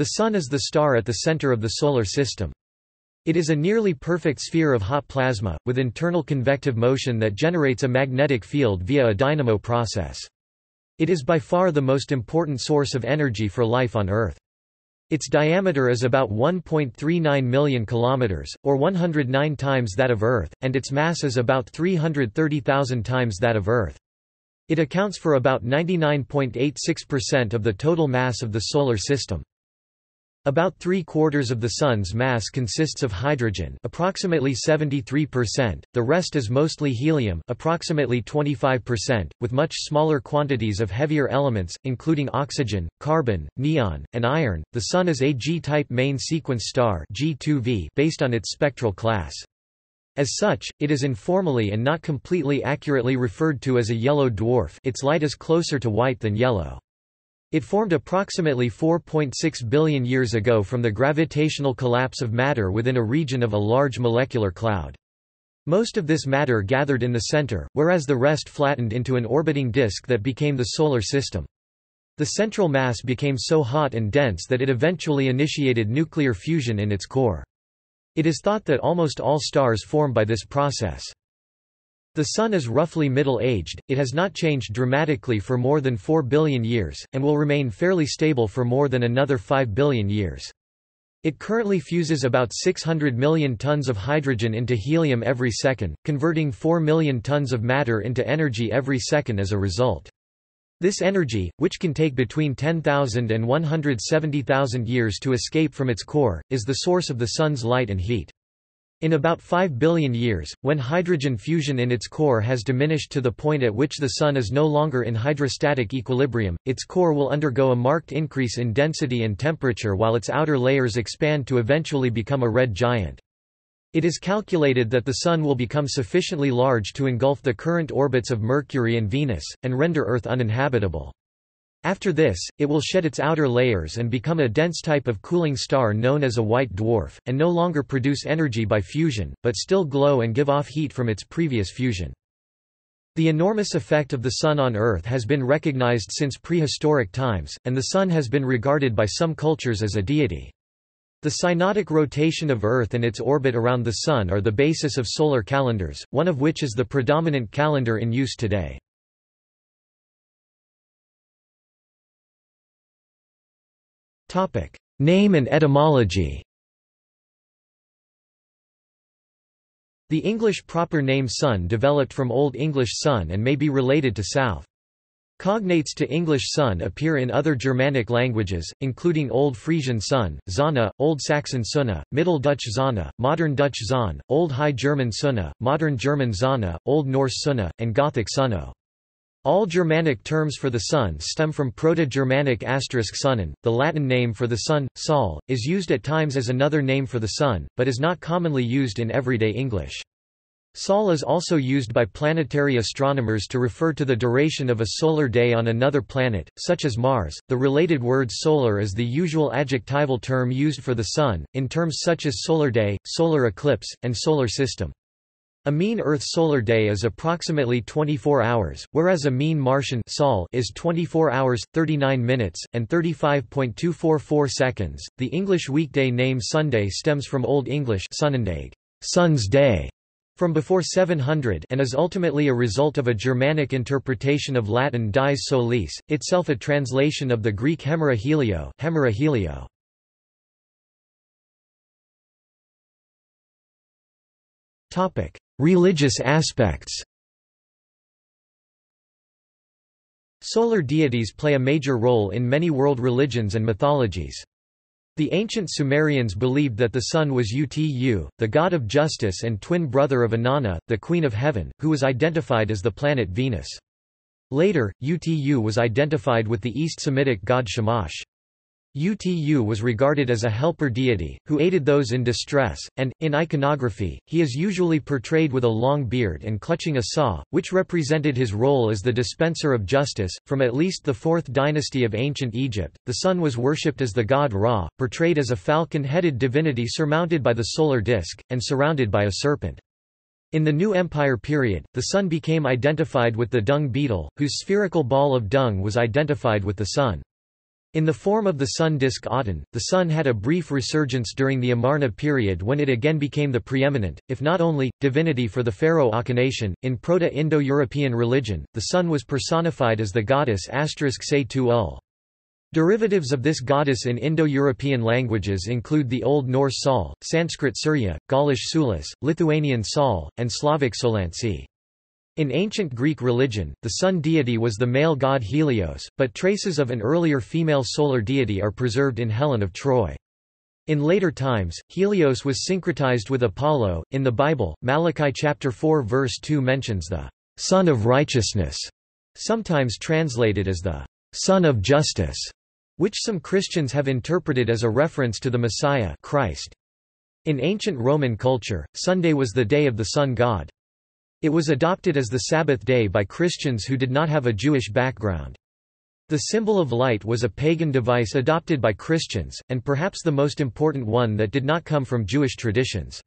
The Sun is the star at the center of the Solar System. It is a nearly perfect sphere of hot plasma, with internal convective motion that generates a magnetic field via a dynamo process. It is by far the most important source of energy for life on Earth. Its diameter is about 1.39 million kilometers, or 109 times that of Earth, and its mass is about 330,000 times that of Earth. It accounts for about 99.86% of the total mass of the Solar System. About three-quarters of the Sun's mass consists of hydrogen approximately 73%, the rest is mostly helium approximately 25%, with much smaller quantities of heavier elements, including oxygen, carbon, neon, and iron. The Sun is a G-type main sequence star G2V based on its spectral class. As such, it is informally and not completely accurately referred to as a yellow dwarf its light is closer to white than yellow. It formed approximately 4.6 billion years ago from the gravitational collapse of matter within a region of a large molecular cloud. Most of this matter gathered in the center, whereas the rest flattened into an orbiting disk that became the Solar System. The central mass became so hot and dense that it eventually initiated nuclear fusion in its core. It is thought that almost all stars form by this process. The Sun is roughly middle-aged, it has not changed dramatically for more than 4 billion years, and will remain fairly stable for more than another 5 billion years. It currently fuses about 600 million tons of hydrogen into helium every second, converting 4 million tons of matter into energy every second as a result. This energy, which can take between 10,000 and 170,000 years to escape from its core, is the source of the Sun's light and heat. In about 5 billion years, when hydrogen fusion in its core has diminished to the point at which the Sun is no longer in hydrostatic equilibrium, its core will undergo a marked increase in density and temperature while its outer layers expand to eventually become a red giant. It is calculated that the Sun will become sufficiently large to engulf the current orbits of Mercury and Venus, and render Earth uninhabitable. After this, it will shed its outer layers and become a dense type of cooling star known as a white dwarf, and no longer produce energy by fusion, but still glow and give off heat from its previous fusion. The enormous effect of the Sun on Earth has been recognized since prehistoric times, and the Sun has been regarded by some cultures as a deity. The synodic rotation of Earth and its orbit around the Sun are the basis of solar calendars, one of which is the predominant calendar in use today. Topic: Name and etymology. The English proper name sun developed from Old English sun and may be related to south. Cognates to English sun appear in other Germanic languages, including Old Frisian sun, Zana, Old Saxon Sunna, Middle Dutch Zana, Modern Dutch Zahn, Old High German Sunna, Modern German Zana, Old Norse Sunna, and Gothic Sunno. All Germanic terms for the sun stem from Proto-Germanic asterisk sunnen. The Latin name for the sun, sol, is used at times as another name for the sun, but is not commonly used in everyday English. Sol is also used by planetary astronomers to refer to the duration of a solar day on another planet, such as Mars. The related word solar is the usual adjectival term used for the Sun, in terms such as solar day, solar eclipse, and solar system. A mean Earth solar day is approximately 24 hours, whereas a mean Martian sol is 24 hours, 39 minutes, and 35.244 seconds. The English weekday name Sunday stems from Old English Sunnendag, sun's day, from before 700 and is ultimately a result of a Germanic interpretation of Latin dies solis, itself a translation of the Greek hemera helio, hemera helio. Topic: Religious aspects Solar deities play a major role in many world religions and mythologies. The ancient Sumerians believed that the sun was Utu, the god of justice and twin brother of Inanna, the queen of heaven, who was identified as the planet Venus. Later, Utu was identified with the East Semitic god Shamash. Utu was regarded as a helper deity, who aided those in distress, and, in iconography, he is usually portrayed with a long beard and clutching a saw, which represented his role as the dispenser of justice. From at least the 4th dynasty of ancient Egypt, the sun was worshipped as the god Ra, portrayed as a falcon-headed divinity surmounted by the solar disk, and surrounded by a serpent. In the New Empire period, the sun became identified with the dung beetle, whose spherical ball of dung was identified with the sun. In the form of the sun disk Aten, the sun had a brief resurgence during the Amarna period when it again became the preeminent, if not only, divinity for the pharaoh Akhenaten. In Proto-Indo-European religion, the sun was personified as the goddess Se-Tu-Ul. Derivatives of this goddess in Indo-European languages include the Old Norse Sol, Sanskrit Surya, Gaulish Sulis, Lithuanian Sol, and Slavic Solansi. In ancient Greek religion, the sun deity was the male god Helios, but traces of an earlier female solar deity are preserved in Helen of Troy. In later times, Helios was syncretized with Apollo. In the Bible, Malachi chapter 4 verse 2 mentions the sun of Righteousness, sometimes translated as the sun of Justice, which some Christians have interpreted as a reference to the Messiah Christ. In ancient Roman culture, Sunday was the day of the sun god. It was adopted as the Sabbath day by Christians who did not have a Jewish background. The symbol of light was a pagan device adopted by Christians, and perhaps the most important one that did not come from Jewish traditions.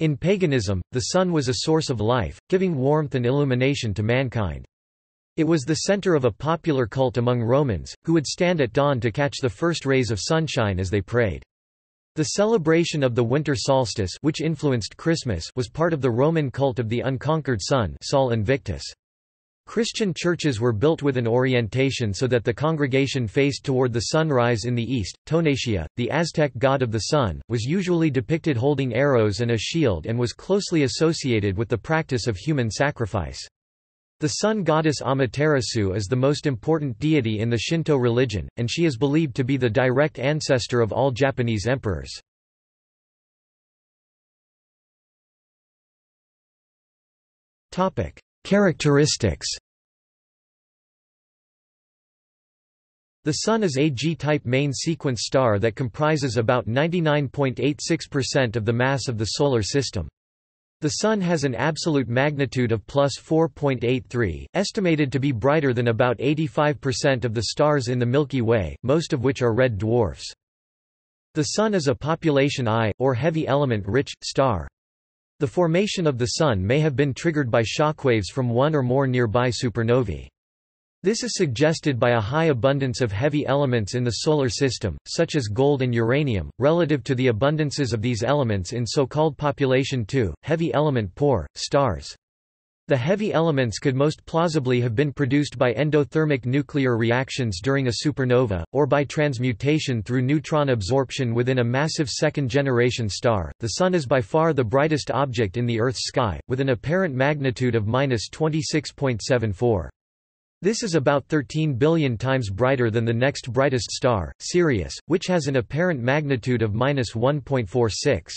In paganism, the sun was a source of life, giving warmth and illumination to mankind. It was the center of a popular cult among Romans, who would stand at dawn to catch the first rays of sunshine as they prayed. The celebration of the winter solstice which influenced Christmas was part of the Roman cult of the unconquered sun Sol Invictus. Christian churches were built with an orientation so that the congregation faced toward the sunrise in the east. Tonatiuh, the Aztec god of the sun, was usually depicted holding arrows and a shield and was closely associated with the practice of human sacrifice. The sun goddess Amaterasu is the most important deity in the Shinto religion, and she is believed to be the direct ancestor of all Japanese emperors. Characteristics The Sun is a G-type main sequence star that comprises about 99.86% of the mass of the Solar System. The Sun has an absolute magnitude of plus 4.83, estimated to be brighter than about 85% of the stars in the Milky Way, most of which are red dwarfs. The Sun is a population I, or heavy element-rich, star. The formation of the Sun may have been triggered by shockwaves from one or more nearby supernovae. This is suggested by a high abundance of heavy elements in the Solar System, such as gold and uranium, relative to the abundances of these elements in so-called population II, heavy element poor, stars. The heavy elements could most plausibly have been produced by endothermic nuclear reactions during a supernova, or by transmutation through neutron absorption within a massive second-generation star. The Sun is by far the brightest object in the Earth's sky, with an apparent magnitude of minus 26.74. This is about 13 billion times brighter than the next brightest star, Sirius, which has an apparent magnitude of 1.46.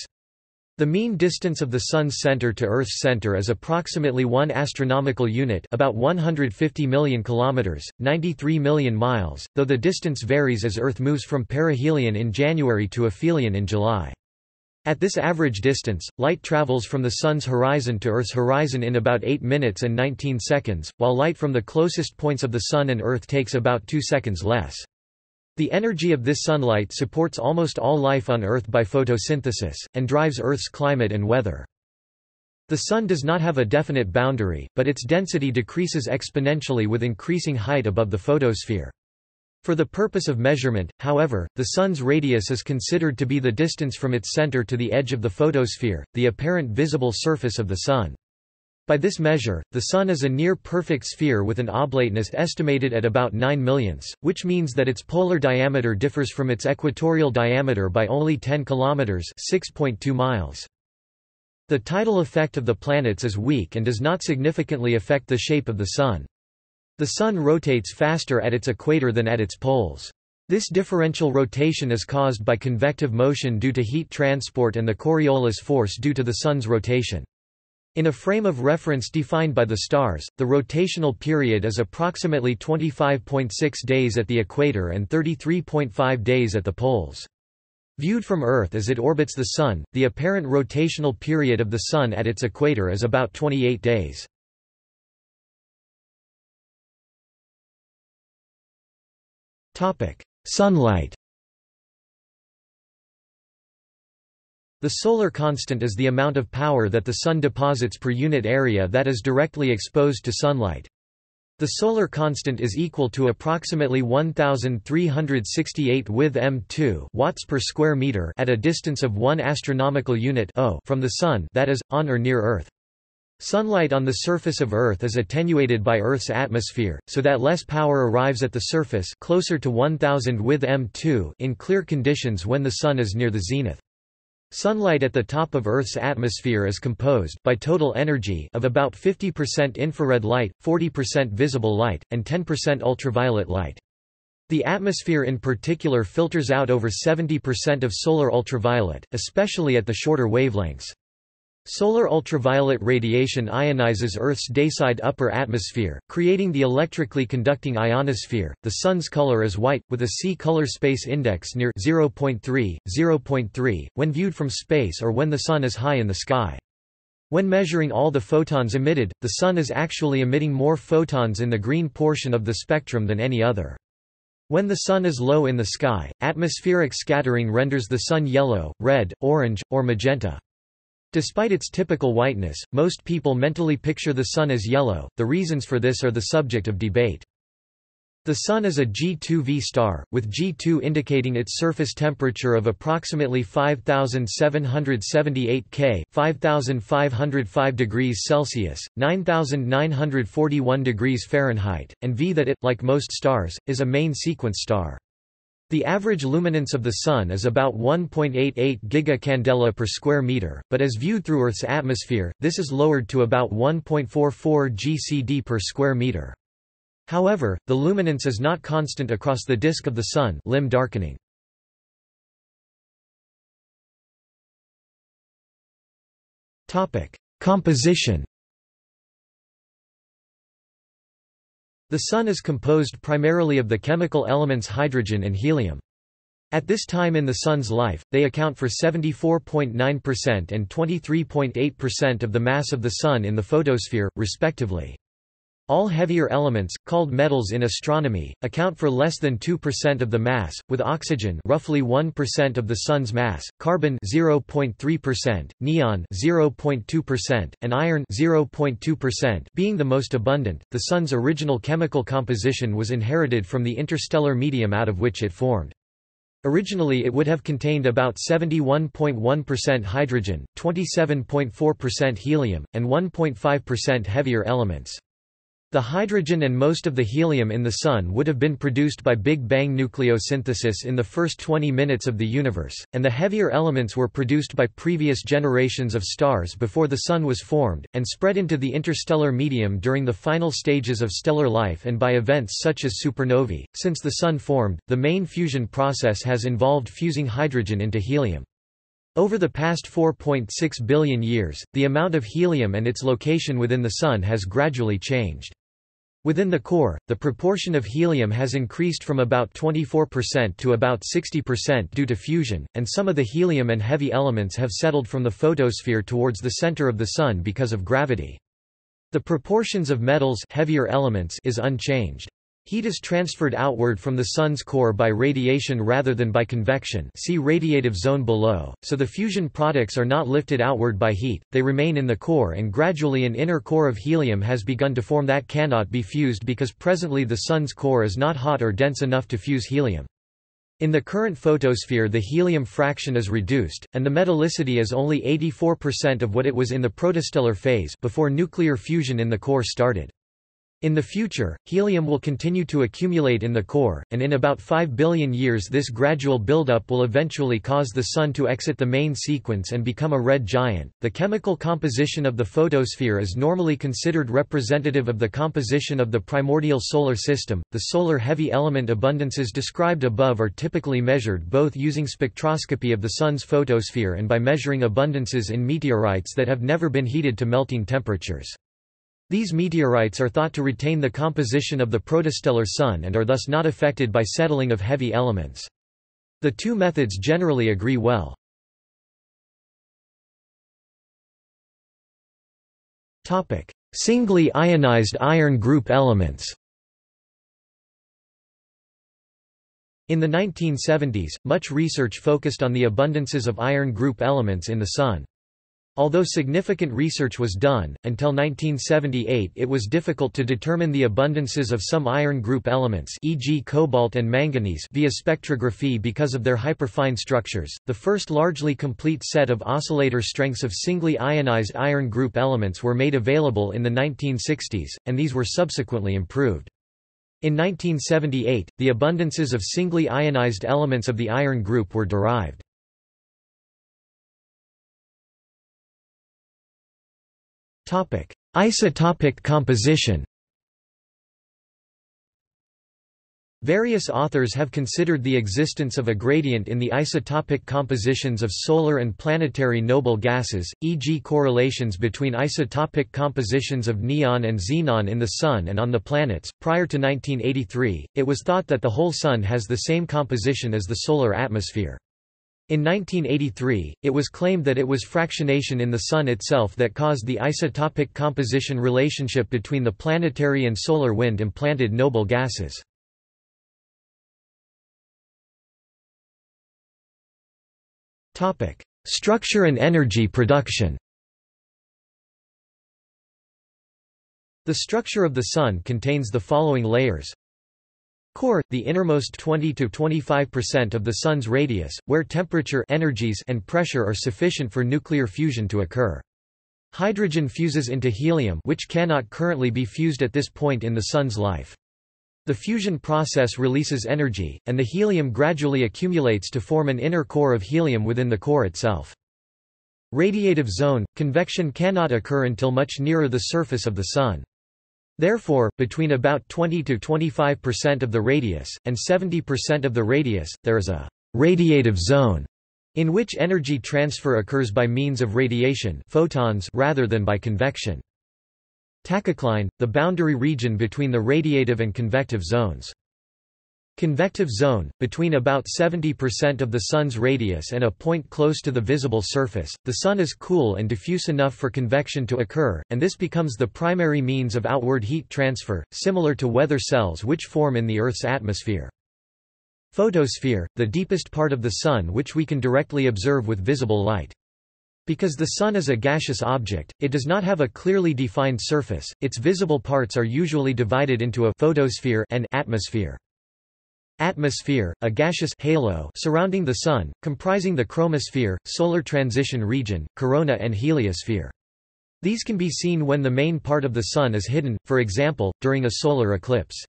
The mean distance of the Sun's center to Earth's center is approximately 1 astronomical unit about 150 million kilometers, 93 million miles, though the distance varies as Earth moves from perihelion in January to aphelion in July. At this average distance, light travels from the Sun's horizon to Earth's horizon in about 8 minutes and 19 seconds, while light from the closest points of the Sun and Earth takes about 2 seconds less. The energy of this sunlight supports almost all life on Earth by photosynthesis, and drives Earth's climate and weather. The Sun does not have a definite boundary, but its density decreases exponentially with increasing height above the photosphere. For the purpose of measurement, however, the Sun's radius is considered to be the distance from its center to the edge of the photosphere, the apparent visible surface of the Sun. By this measure, the Sun is a near-perfect sphere with an oblateness estimated at about 9 millionths, which means that its polar diameter differs from its equatorial diameter by only 10 kilometers (6.2 miles). The tidal effect of the planets is weak and does not significantly affect the shape of the Sun. The Sun rotates faster at its equator than at its poles. This differential rotation is caused by convective motion due to heat transport and the Coriolis force due to the Sun's rotation. In a frame of reference defined by the stars, the rotational period is approximately 25.6 days at the equator and 33.5 days at the poles. Viewed from Earth as it orbits the Sun, the apparent rotational period of the Sun at its equator is about 28 days. Sunlight The solar constant is the amount of power that the Sun deposits per unit area that is directly exposed to sunlight. The solar constant is equal to approximately 1368 with m2 watts per square meter at a distance of 1 astronomical unit o from the sun that is on or near Earth. Sunlight on the surface of Earth is attenuated by Earth's atmosphere, so that less power arrives at the surface closer to 1000 with m2 in clear conditions when the sun is near the zenith. Sunlight at the top of Earth's atmosphere is composed by total energy of about 50% infrared light, 40% visible light, and 10% ultraviolet light. The atmosphere in particular filters out over 70% of solar ultraviolet, especially at the shorter wavelengths. Solar ultraviolet radiation ionizes Earth's dayside upper atmosphere, creating the electrically conducting ionosphere. The Sun's color is white, with a C color space index near 0.3, 0.3, when viewed from space or when the Sun is high in the sky. When measuring all the photons emitted, the Sun is actually emitting more photons in the green portion of the spectrum than any other. When the Sun is low in the sky, atmospheric scattering renders the Sun yellow, red, orange, or magenta. Despite its typical whiteness, most people mentally picture the Sun as yellow, the reasons for this are the subject of debate. The Sun is a G2V star, with G2 indicating its surface temperature of approximately 5778 K 5505 degrees Celsius, 9941 degrees Fahrenheit, and V that it, like most stars, is a main sequence star. The average luminance of the Sun is about 1.88 gigacandela per square meter, but as viewed through Earth's atmosphere, this is lowered to about 1.44 GCD per square meter. However, the luminance is not constant across the disk of the Sun limb darkening. Composition The Sun is composed primarily of the chemical elements hydrogen and helium. At this time in the Sun's life, they account for 74.9% and 23.8% of the mass of the Sun in the photosphere, respectively. All heavier elements, called metals in astronomy, account for less than 2% of the mass, with oxygen roughly 1% of the Sun's mass, carbon 0.3%, neon 0.2%, and iron 0.2% being the most abundant. The Sun's original chemical composition was inherited from the interstellar medium out of which it formed. Originally it would have contained about 71.1% hydrogen, 27.4% helium, and 1.5% heavier elements. The hydrogen and most of the helium in the Sun would have been produced by Big Bang nucleosynthesis in the first 20 minutes of the universe, and the heavier elements were produced by previous generations of stars before the Sun was formed, and spread into the interstellar medium during the final stages of stellar life and by events such as supernovae. Since the Sun formed, the main fusion process has involved fusing hydrogen into helium. Over the past 4.6 billion years, the amount of helium and its location within the Sun has gradually changed. Within the core, the proportion of helium has increased from about 24% to about 60% due to fusion, and some of the helium and heavy elements have settled from the photosphere towards the center of the Sun because of gravity. The proportions of metals heavier elements is unchanged. Heat is transferred outward from the Sun's core by radiation rather than by convection see radiative zone below, so the fusion products are not lifted outward by heat, they remain in the core and gradually an inner core of helium has begun to form that cannot be fused because presently the Sun's core is not hot or dense enough to fuse helium. In the current photosphere the helium fraction is reduced, and the metallicity is only 84% of what it was in the protostellar phase before nuclear fusion in the core started. In the future, helium will continue to accumulate in the core, and in about 5 billion years this gradual buildup will eventually cause the Sun to exit the main sequence and become a red giant. The chemical composition of the photosphere is normally considered representative of the composition of the primordial solar system. The solar heavy element abundances described above are typically measured both using spectroscopy of the Sun's photosphere and by measuring abundances in meteorites that have never been heated to melting temperatures. These meteorites are thought to retain the composition of the protostellar Sun and are thus not affected by settling of heavy elements. The two methods generally agree well. Singly ionized iron group elements In the 1970s, much research focused on the abundances of iron group elements in the Sun. Although significant research was done, until 1978 it was difficult to determine the abundances of some iron group elements e.g. cobalt and manganese via spectrography because of their hyperfine structures. The first largely complete set of oscillator strengths of singly ionized iron group elements were made available in the 1960s, and these were subsequently improved. In 1978, the abundances of singly ionized elements of the iron group were derived. Isotopic composition Various authors have considered the existence of a gradient in the isotopic compositions of solar and planetary noble gases, e.g. correlations between isotopic compositions of neon and xenon in the Sun and on the planets. Prior to 1983, it was thought that the whole Sun has the same composition as the solar atmosphere. In 1983, it was claimed that it was fractionation in the Sun itself that caused the isotopic composition relationship between the planetary and solar wind implanted noble gases. Structure and energy production The structure of the Sun contains the following layers Core, the innermost 20–25% of the Sun's radius, where temperature energies and pressure are sufficient for nuclear fusion to occur. Hydrogen fuses into helium which cannot currently be fused at this point in the Sun's life. The fusion process releases energy, and the helium gradually accumulates to form an inner core of helium within the core itself. Radiative zone – Convection cannot occur until much nearer the surface of the Sun. Therefore, between about 20 to 25% of the radius, and 70% of the radius, there is a radiative zone, in which energy transfer occurs by means of radiation photons rather than by convection. Tachocline, the boundary region between the radiative and convective zones. Convective zone, between about 70% of the Sun's radius and a point close to the visible surface, the Sun is cool and diffuse enough for convection to occur, and this becomes the primary means of outward heat transfer, similar to weather cells which form in the Earth's atmosphere. Photosphere, the deepest part of the Sun which we can directly observe with visible light. Because the Sun is a gaseous object, it does not have a clearly defined surface, its visible parts are usually divided into a photosphere and atmosphere. Atmosphere, a gaseous halo surrounding the Sun, comprising the chromosphere, solar transition region, corona and heliosphere. These can be seen when the main part of the Sun is hidden, for example, during a solar eclipse.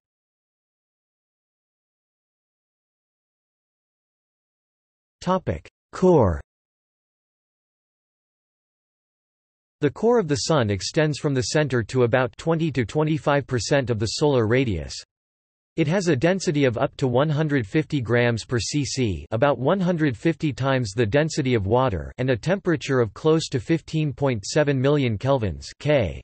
Core The core of the Sun extends from the center to about 20–25% of the solar radius. It has a density of up to 150 grams per cc, about 150 times the density of water, and a temperature of close to 15.7 million kelvins K.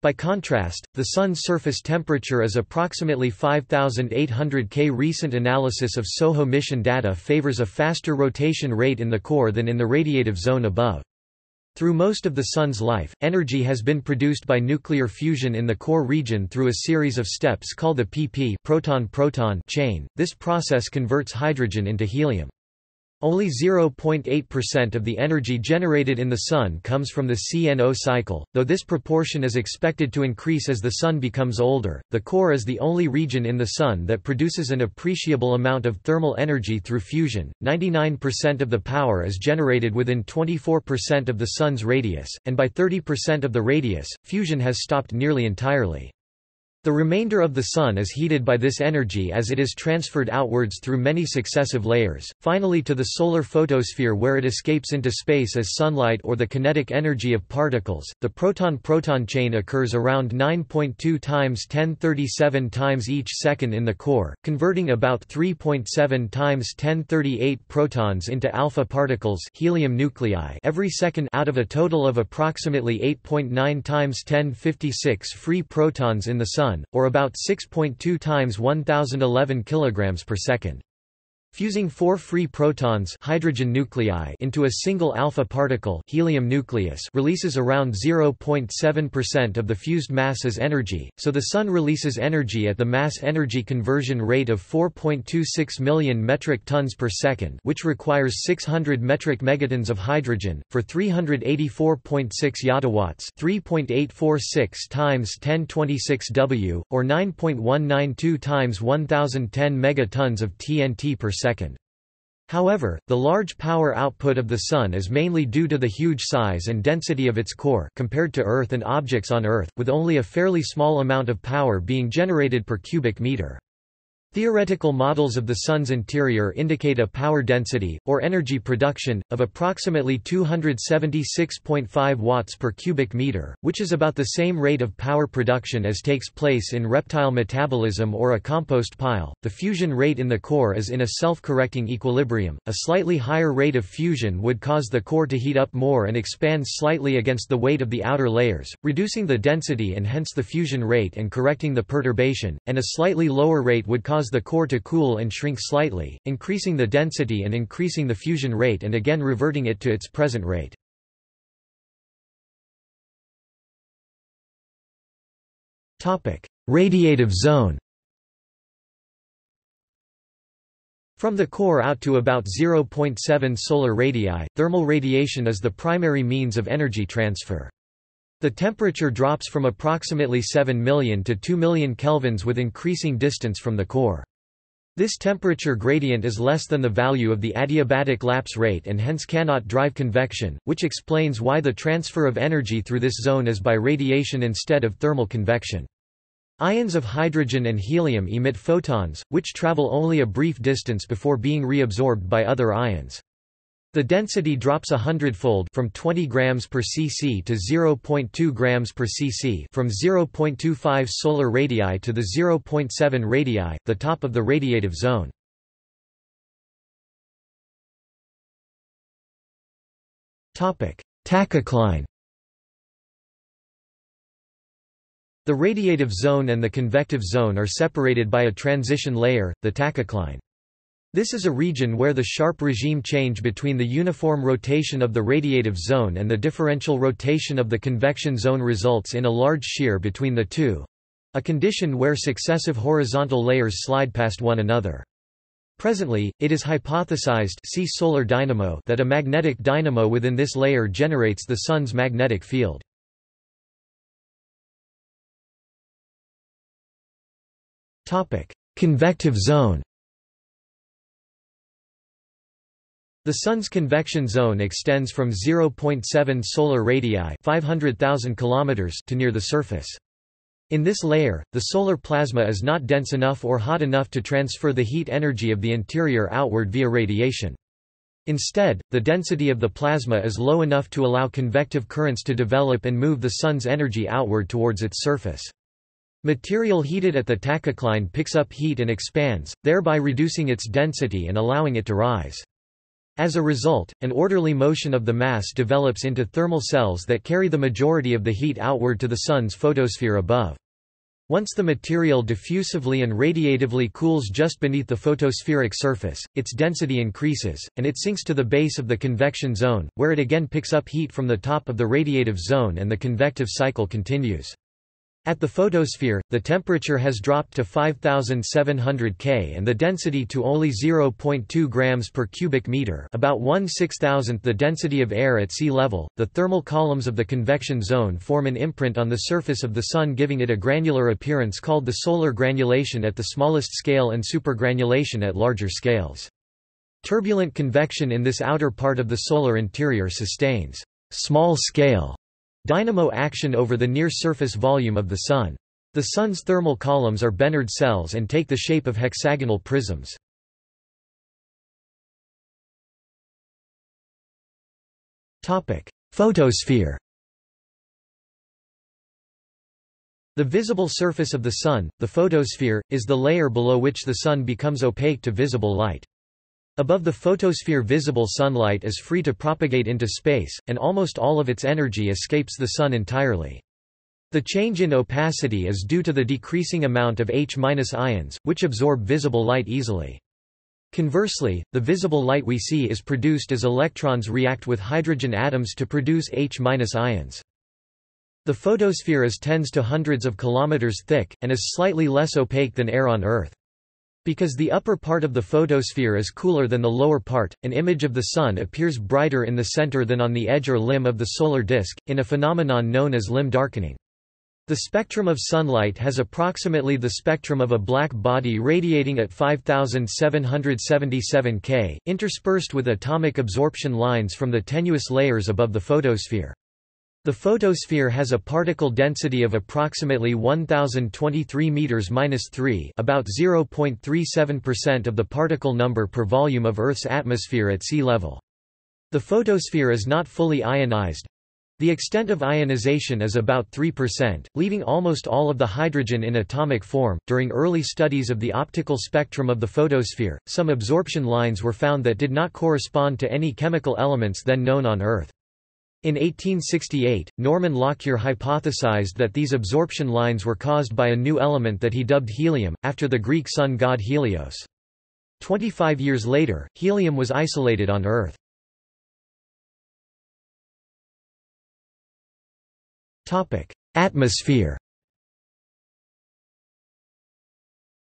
By contrast, the Sun's surface temperature is approximately 5800 K. Recent analysis of SOHO mission data favors a faster rotation rate in the core than in the radiative zone above. Through most of the Sun's life, energy has been produced by nuclear fusion in the core region through a series of steps called the pp proton-proton chain. This process converts hydrogen into helium. Only 0.8% of the energy generated in the Sun comes from the CNO cycle, though this proportion is expected to increase as the Sun becomes older. The core is the only region in the Sun that produces an appreciable amount of thermal energy through fusion. 99% of the power is generated within 24% of the Sun's radius, and by 30% of the radius, fusion has stopped nearly entirely. The remainder of the Sun is heated by this energy as it is transferred outwards through many successive layers, finally to the solar photosphere where it escapes into space as sunlight or the kinetic energy of particles. The proton-proton chain occurs around 9.2 times 1037 times each second in the core, converting about 3.7 times 1038 protons into alpha particles, helium nuclei, every second out of a total of approximately 8.9 times 1056 free protons in the Sun or about 6.2 times 1011 kg per second. Fusing four free protons hydrogen nuclei into a single alpha particle helium nucleus releases around 0.7% of the fused mass as energy, so the Sun releases energy at the mass-energy conversion rate of 4.26 million metric tons per second which requires 600 metric megatons of hydrogen, for 384.6 yottawatts 3.846 times 1026 W, or 9.192 times 1010 megatons of TNT per second. However, the large power output of the Sun is mainly due to the huge size and density of its core compared to Earth and objects on Earth, with only a fairly small amount of power being generated per cubic meter. Theoretical models of the Sun's interior indicate a power density, or energy production, of approximately 276.5 watts per cubic meter, which is about the same rate of power production as takes place in reptile metabolism or a compost pile. The fusion rate in the core is in a self-correcting equilibrium. A slightly higher rate of fusion would cause the core to heat up more and expand slightly against the weight of the outer layers, reducing the density and hence the fusion rate and correcting the perturbation, and a slightly lower rate would cause cause the core to cool and shrink slightly, increasing the density and increasing the fusion rate and again reverting it to its present rate. Radiative zone From the core out to about 0.7 solar radii, thermal radiation is the primary means of energy transfer. The temperature drops from approximately 7 million to 2 million kelvins with increasing distance from the core. This temperature gradient is less than the value of the adiabatic lapse rate and hence cannot drive convection, which explains why the transfer of energy through this zone is by radiation instead of thermal convection. Ions of hydrogen and helium emit photons, which travel only a brief distance before being reabsorbed by other ions. The density drops a hundredfold from 20 grams per cc to 0.2 grams per cc from 0.25 solar radii to the 0.7 radii, the top of the radiative zone. Topic: Tachocline The radiative zone and the convective zone are separated by a transition layer, the tachocline. This is a region where the sharp regime change between the uniform rotation of the radiative zone and the differential rotation of the convection zone results in a large shear between the two—a condition where successive horizontal layers slide past one another. Presently, it is hypothesized see solar dynamo that a magnetic dynamo within this layer generates the Sun's magnetic field. Convective zone The Sun's convection zone extends from 0.7 solar radii 500,000 km to near the surface. In this layer, the solar plasma is not dense enough or hot enough to transfer the heat energy of the interior outward via radiation. Instead, the density of the plasma is low enough to allow convective currents to develop and move the Sun's energy outward towards its surface. Material heated at the tachocline picks up heat and expands, thereby reducing its density and allowing it to rise. As a result, an orderly motion of the mass develops into thermal cells that carry the majority of the heat outward to the Sun's photosphere above. Once the material diffusively and radiatively cools just beneath the photospheric surface, its density increases, and it sinks to the base of the convection zone, where it again picks up heat from the top of the radiative zone and the convective cycle continues. At the photosphere, the temperature has dropped to 5700 K and the density to only 0.2 grams per cubic meter, about 1 6000th the density of air at sea level. The thermal columns of the convection zone form an imprint on the surface of the sun giving it a granular appearance called the solar granulation at the smallest scale and supergranulation at larger scales. Turbulent convection in this outer part of the solar interior sustains small scale Dynamo action over the near-surface volume of the Sun. The Sun's thermal columns are Bénard cells and take the shape of hexagonal prisms. Photosphere The visible surface of the Sun, the photosphere, is the layer below which the Sun becomes opaque to visible light. Above the photosphere visible sunlight is free to propagate into space, and almost all of its energy escapes the Sun entirely. The change in opacity is due to the decreasing amount of H- ions, which absorb visible light easily. Conversely, the visible light we see is produced as electrons react with hydrogen atoms to produce H- ions. The photosphere is tens to hundreds of kilometers thick, and is slightly less opaque than air on Earth. Because the upper part of the photosphere is cooler than the lower part, an image of the Sun appears brighter in the center than on the edge or limb of the solar disk, in a phenomenon known as limb darkening. The spectrum of sunlight has approximately the spectrum of a black body radiating at 5777 K, interspersed with atomic absorption lines from the tenuous layers above the photosphere. The photosphere has a particle density of approximately 1023 meters-3, about 0.37% of the particle number per volume of Earth's atmosphere at sea level. The photosphere is not fully ionized, the extent of ionization is about 3%, leaving almost all of the hydrogen in atomic form. During early studies of the optical spectrum of the photosphere, some absorption lines were found that did not correspond to any chemical elements then known on Earth. In 1868, Norman Lockyer hypothesized that these absorption lines were caused by a new element that he dubbed helium, after the Greek sun god Helios. Twenty-five years later, helium was isolated on Earth. Atmosphere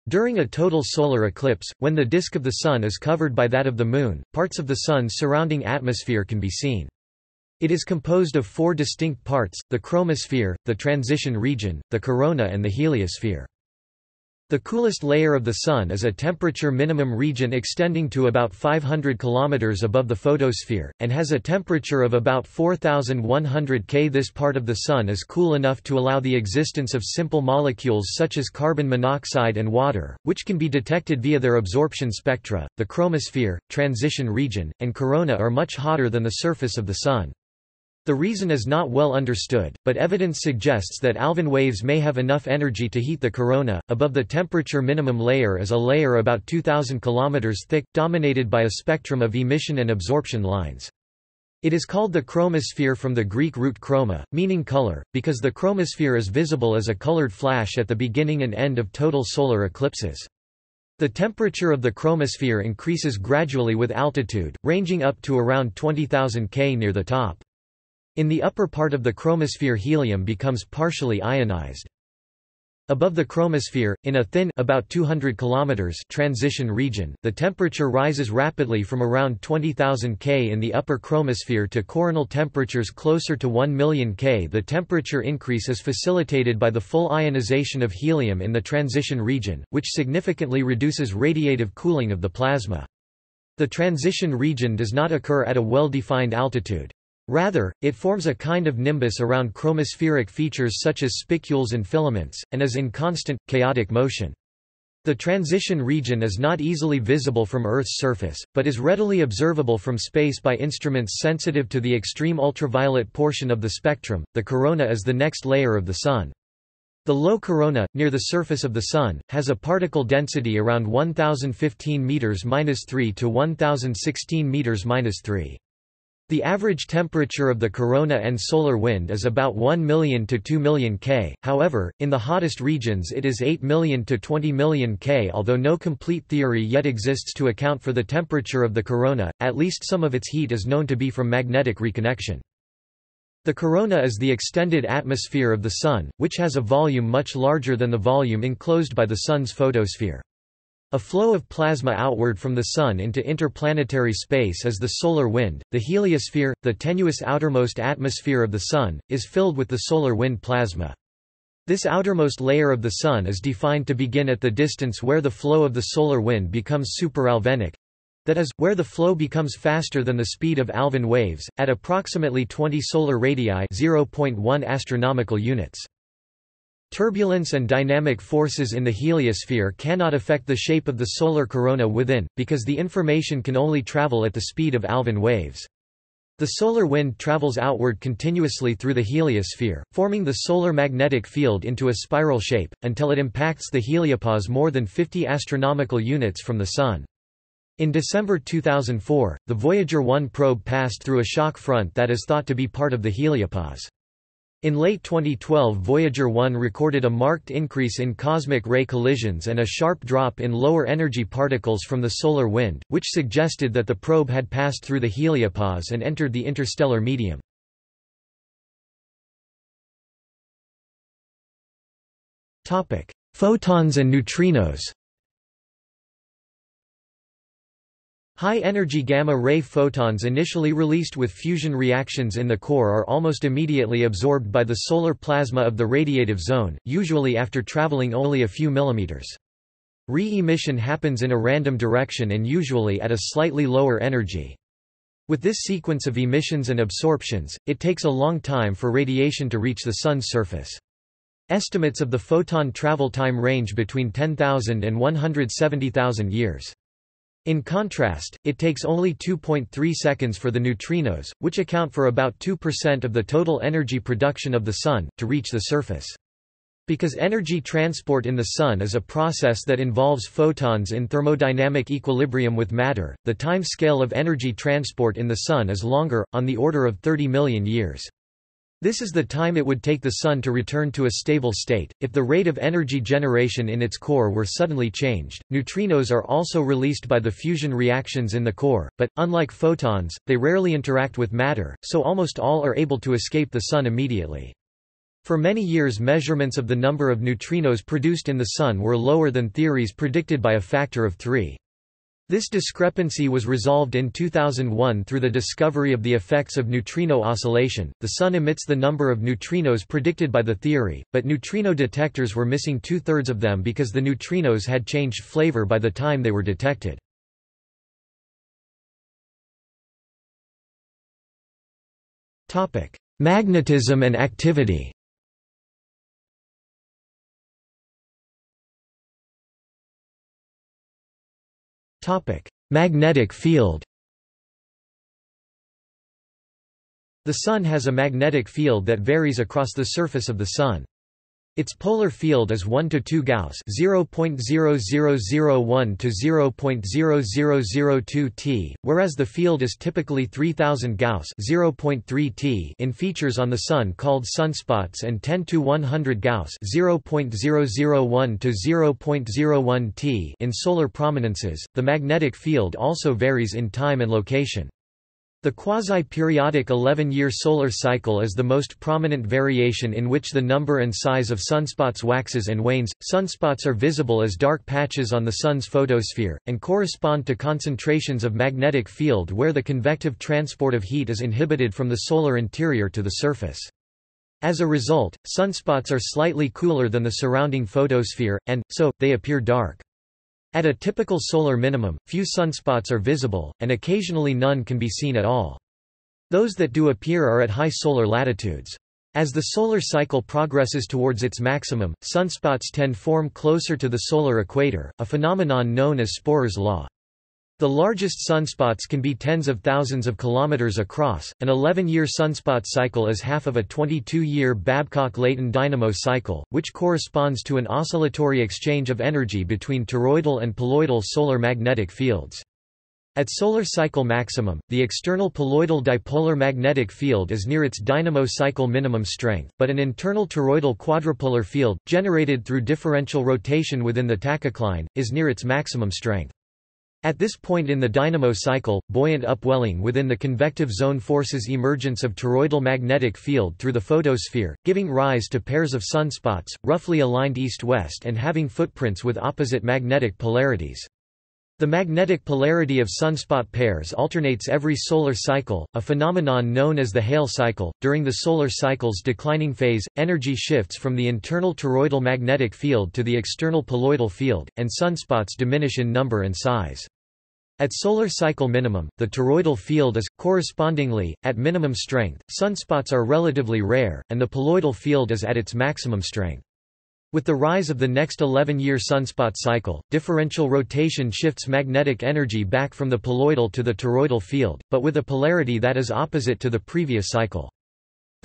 During a total solar eclipse, when the disk of the Sun is covered by that of the Moon, parts of the Sun's surrounding atmosphere can be seen. It is composed of four distinct parts, the chromosphere, the transition region, the corona and the heliosphere. The coolest layer of the Sun is a temperature minimum region extending to about 500 km above the photosphere, and has a temperature of about 4100 K. This part of the Sun is cool enough to allow the existence of simple molecules such as carbon monoxide and water, which can be detected via their absorption spectra. The chromosphere, transition region, and corona are much hotter than the surface of the Sun. The reason is not well understood, but evidence suggests that Alfvén waves may have enough energy to heat the corona. Above the temperature minimum layer is a layer about 2000 km thick, dominated by a spectrum of emission and absorption lines. It is called the chromosphere from the Greek root chroma, meaning color, because the chromosphere is visible as a colored flash at the beginning and end of total solar eclipses. The temperature of the chromosphere increases gradually with altitude, ranging up to around 20,000 K near the top. In the upper part of the chromosphere helium becomes partially ionized. Above the chromosphere, in a thin about 200 km transition region, the temperature rises rapidly from around 20,000 K in the upper chromosphere to coronal temperatures closer to 1 million K. The temperature increase is facilitated by the full ionization of helium in the transition region, which significantly reduces radiative cooling of the plasma. The transition region does not occur at a well-defined altitude. Rather, it forms a kind of nimbus around chromospheric features such as spicules and filaments, and is in constant, chaotic motion. The transition region is not easily visible from Earth's surface, but is readily observable from space by instruments sensitive to the extreme ultraviolet portion of the spectrum. The corona is the next layer of the Sun. The low corona, near the surface of the Sun, has a particle density around 1015 meters-3 to 1016 meters-3. The average temperature of the corona and solar wind is about 1 million to 2 million K, however, in the hottest regions it is 8 million to 20 million K. Although no complete theory yet exists to account for the temperature of the corona, at least some of its heat is known to be from magnetic reconnection. The corona is the extended atmosphere of the Sun, which has a volume much larger than the volume enclosed by the Sun's photosphere. A flow of plasma outward from the Sun into interplanetary space is the solar wind. The heliosphere, the tenuous outermost atmosphere of the Sun, is filled with the solar wind plasma. This outermost layer of the Sun is defined to begin at the distance where the flow of the solar wind becomes superalfvénic that is, where the flow becomes faster than the speed of Alfvén waves, at approximately 20 solar radii 0.1 astronomical units. Turbulence and dynamic forces in the heliosphere cannot affect the shape of the solar corona within, because the information can only travel at the speed of Alfvén waves. The solar wind travels outward continuously through the heliosphere, forming the solar magnetic field into a spiral shape, until it impacts the heliopause more than 50 astronomical units from the Sun. In December 2004, the Voyager 1 probe passed through a shock front that is thought to be part of the heliopause. In late 2012 Voyager 1 recorded a marked increase in cosmic ray collisions and a sharp drop in lower energy particles from the solar wind, which suggested that the probe had passed through the heliopause and entered the interstellar medium. Photons and neutrinos High-energy gamma-ray photons initially released with fusion reactions in the core are almost immediately absorbed by the solar plasma of the radiative zone, usually after traveling only a few millimeters. Re-emission happens in a random direction and usually at a slightly lower energy. With this sequence of emissions and absorptions, it takes a long time for radiation to reach the Sun's surface. Estimates of the photon travel time range between 10,000 and 170,000 years. In contrast, it takes only 2.3 seconds for the neutrinos, which account for about 2% of the total energy production of the Sun, to reach the surface. Because energy transport in the Sun is a process that involves photons in thermodynamic equilibrium with matter, the time scale of energy transport in the Sun is longer, on the order of 30 million years. This is the time it would take the Sun to return to a stable state, if the rate of energy generation in its core were suddenly changed. Neutrinos are also released by the fusion reactions in the core, but, unlike photons, they rarely interact with matter, so almost all are able to escape the Sun immediately. For many years measurements of the number of neutrinos produced in the Sun were lower than theories predicted by a factor of three. This discrepancy was resolved in 2001 through the discovery of the effects of neutrino oscillation. The Sun emits the number of neutrinos predicted by the theory, but neutrino detectors were missing two thirds of them because the neutrinos had changed flavor by the time they were detected. Magnetism and activity Magnetic field The Sun has a magnetic field that varies across the surface of the Sun. Its polar field is 1 to 2 Gauss, 0.0001 to 0.0002 T, whereas the field is typically 3000 Gauss, 0.3 T in features on the sun called sunspots and 10 to 100 Gauss, 0.001 to 0.01 T in solar prominences. The magnetic field also varies in time and location. The quasi-periodic 11-year solar cycle is the most prominent variation in which the number and size of sunspots waxes and wanes. Sunspots are visible as dark patches on the Sun's photosphere, and correspond to concentrations of magnetic field where the convective transport of heat is inhibited from the solar interior to the surface. As a result, sunspots are slightly cooler than the surrounding photosphere, and, so, they appear dark. At a typical solar minimum, few sunspots are visible, and occasionally none can be seen at all. Those that do appear are at high solar latitudes. As the solar cycle progresses towards its maximum, sunspots tend form closer to the solar equator, a phenomenon known as Sporer's law. The largest sunspots can be tens of thousands of kilometers across. An 11-year sunspot cycle is half of a 22-year Babcock-Leighton dynamo cycle, which corresponds to an oscillatory exchange of energy between toroidal and poloidal solar magnetic fields. At solar cycle maximum, the external poloidal dipolar magnetic field is near its dynamo cycle minimum strength, but an internal toroidal quadrupolar field, generated through differential rotation within the tachocline, is near its maximum strength. At this point in the dynamo cycle, buoyant upwelling within the convective zone forces emergence of toroidal magnetic field through the photosphere, giving rise to pairs of sunspots, roughly aligned east-west and having footprints with opposite magnetic polarities. The magnetic polarity of sunspot pairs alternates every solar cycle, a phenomenon known as the Hale cycle. During the solar cycle's declining phase, energy shifts from the internal toroidal magnetic field to the external poloidal field, and sunspots diminish in number and size. At solar cycle minimum, the toroidal field is, correspondingly, at minimum strength, sunspots are relatively rare, and the poloidal field is at its maximum strength. With the rise of the next 11-year sunspot cycle, differential rotation shifts magnetic energy back from the poloidal to the toroidal field, but with a polarity that is opposite to the previous cycle.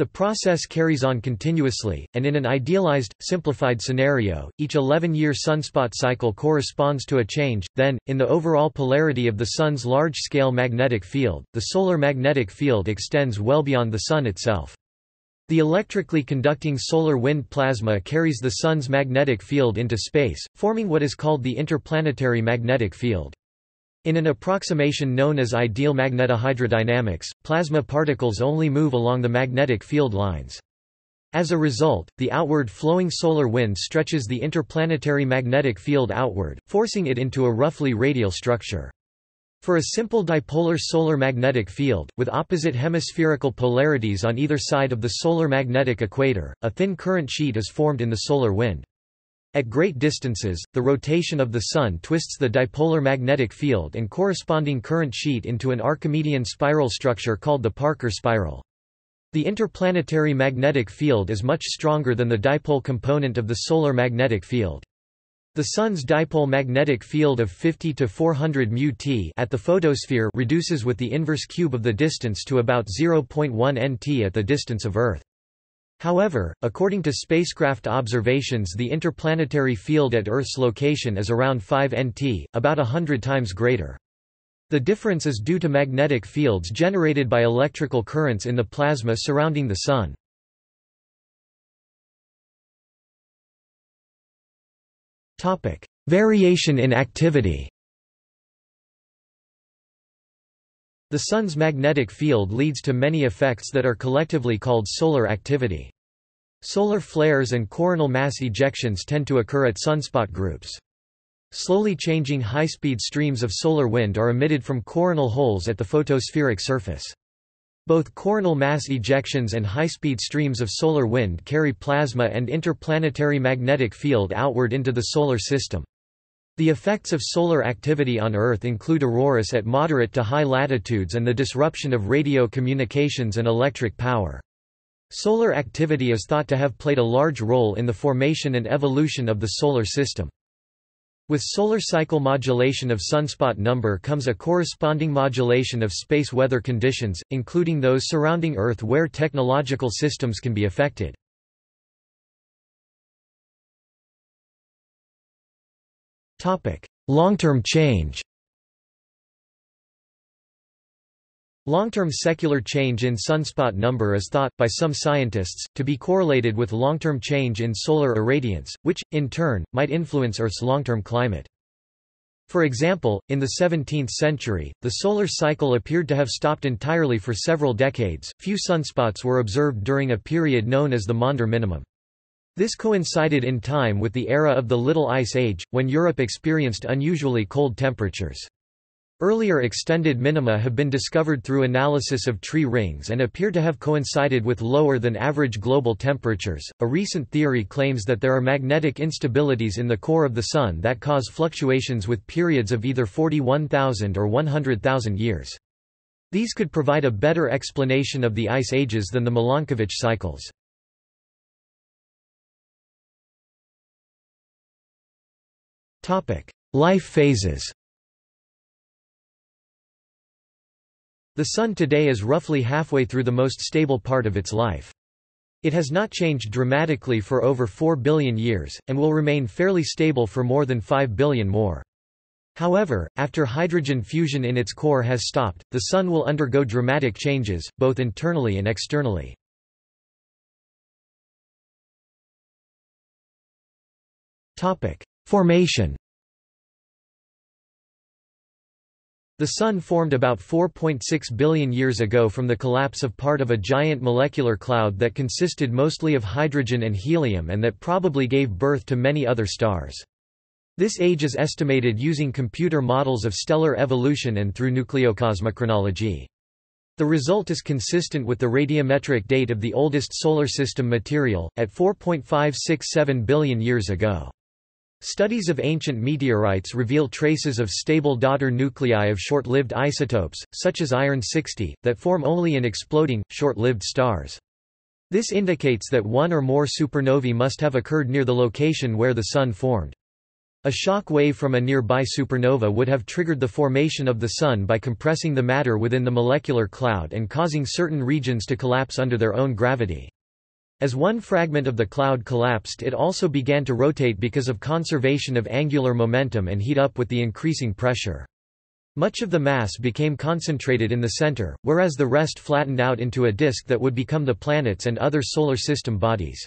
The process carries on continuously, and in an idealized, simplified scenario, each 11-year sunspot cycle corresponds to a change, then, in the overall polarity of the Sun's large-scale magnetic field, the solar magnetic field extends well beyond the Sun itself. The electrically conducting solar wind plasma carries the Sun's magnetic field into space, forming what is called the interplanetary magnetic field. In an approximation known as ideal magnetohydrodynamics, plasma particles only move along the magnetic field lines. As a result, the outward flowing solar wind stretches the interplanetary magnetic field outward, forcing it into a roughly radial structure. For a simple dipolar solar magnetic field, with opposite hemispherical polarities on either side of the solar magnetic equator, a thin current sheet is formed in the solar wind. At great distances, the rotation of the Sun twists the dipolar magnetic field and corresponding current sheet into an Archimedean spiral structure called the Parker spiral. The interplanetary magnetic field is much stronger than the dipole component of the solar magnetic field. The Sun's dipole magnetic field of 50 to 400 μt at the photosphere reduces with the inverse cube of the distance to about 0.1 nt at the distance of Earth. However, according to spacecraft observations the interplanetary field at Earth's location is around 5 nt, about a hundred times greater. The difference is due to magnetic fields generated by electrical currents in the plasma surrounding the Sun. Variation in activity The Sun's magnetic field leads to many effects that are collectively called solar activity. Solar flares and coronal mass ejections tend to occur at sunspot groups. Slowly changing high-speed streams of solar wind are emitted from coronal holes at the photospheric surface. Both coronal mass ejections and high-speed streams of solar wind carry plasma and interplanetary magnetic field outward into the solar system. The effects of solar activity on Earth include auroras at moderate to high latitudes and the disruption of radio communications and electric power. Solar activity is thought to have played a large role in the formation and evolution of the solar system. With solar cycle modulation of sunspot number comes a corresponding modulation of space weather conditions, including those surrounding Earth where technological systems can be affected. Long-term change Long-term secular change in sunspot number is thought, by some scientists, to be correlated with long-term change in solar irradiance, which, in turn, might influence Earth's long-term climate. For example, in the 17th century, the solar cycle appeared to have stopped entirely for several decades. Few sunspots were observed during a period known as the Maunder minimum. This coincided in time with the era of the Little Ice Age, when Europe experienced unusually cold temperatures. Earlier extended minima have been discovered through analysis of tree rings and appear to have coincided with lower than average global temperatures. A recent theory claims that there are magnetic instabilities in the core of the Sun that cause fluctuations with periods of either 41,000 or 100,000 years. These could provide a better explanation of the ice ages than the Milankovitch cycles. Life phases The Sun today is roughly halfway through the most stable part of its life. It has not changed dramatically for over 4 billion years, and will remain fairly stable for more than 5 billion more. However, after hydrogen fusion in its core has stopped, the Sun will undergo dramatic changes, both internally and externally. Formation The Sun formed about 4.6 billion years ago from the collapse of part of a giant molecular cloud that consisted mostly of hydrogen and helium and that probably gave birth to many other stars. This age is estimated using computer models of stellar evolution and through nucleocosmochronology. The result is consistent with the radiometric date of the oldest Solar System material, at 4.567 billion years ago. Studies of ancient meteorites reveal traces of stable daughter nuclei of short-lived isotopes, such as iron-60, that form only in exploding, short-lived stars. This indicates that one or more supernovae must have occurred near the location where the Sun formed. A shock wave from a nearby supernova would have triggered the formation of the Sun by compressing the matter within the molecular cloud and causing certain regions to collapse under their own gravity. As one fragment of the cloud collapsed it also began to rotate because of conservation of angular momentum and heat up with the increasing pressure. Much of the mass became concentrated in the center, whereas the rest flattened out into a disk that would become the planets and other solar system bodies.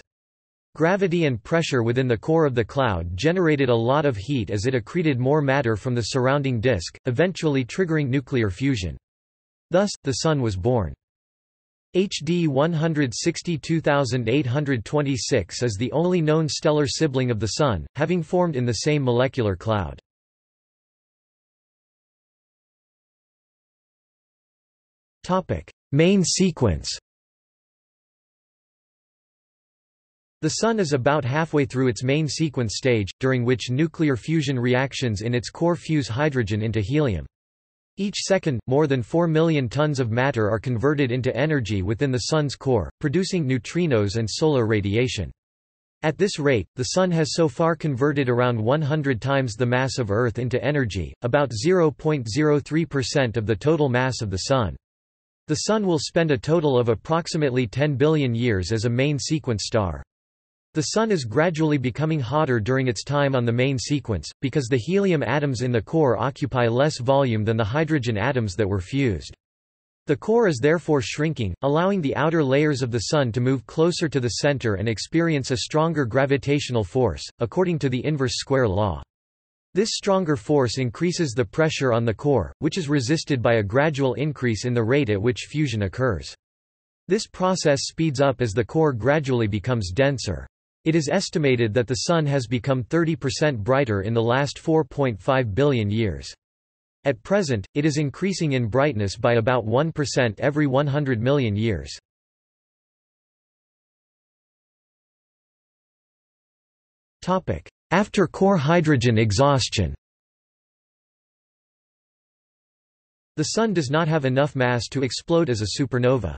Gravity and pressure within the core of the cloud generated a lot of heat as it accreted more matter from the surrounding disk, eventually triggering nuclear fusion. Thus, the Sun was born. HD 162826 is the only known stellar sibling of the Sun, having formed in the same molecular cloud. Main sequence The Sun is about halfway through its main sequence stage, during which nuclear fusion reactions in its core fuse hydrogen into helium. Each second, more than 4 million tons of matter are converted into energy within the Sun's core, producing neutrinos and solar radiation. At this rate, the Sun has so far converted around 100 times the mass of Earth into energy, about 0.03% of the total mass of the Sun. The Sun will spend a total of approximately 10 billion years as a main sequence star. The Sun is gradually becoming hotter during its time on the main sequence, because the helium atoms in the core occupy less volume than the hydrogen atoms that were fused. The core is therefore shrinking, allowing the outer layers of the Sun to move closer to the center and experience a stronger gravitational force, according to the inverse square law. This stronger force increases the pressure on the core, which is resisted by a gradual increase in the rate at which fusion occurs. This process speeds up as the core gradually becomes denser. It is estimated that the Sun has become 30% brighter in the last 4.5 billion years. At present, it is increasing in brightness by about 1% every 100 million years. After core hydrogen exhaustion The Sun does not have enough mass to explode as a supernova.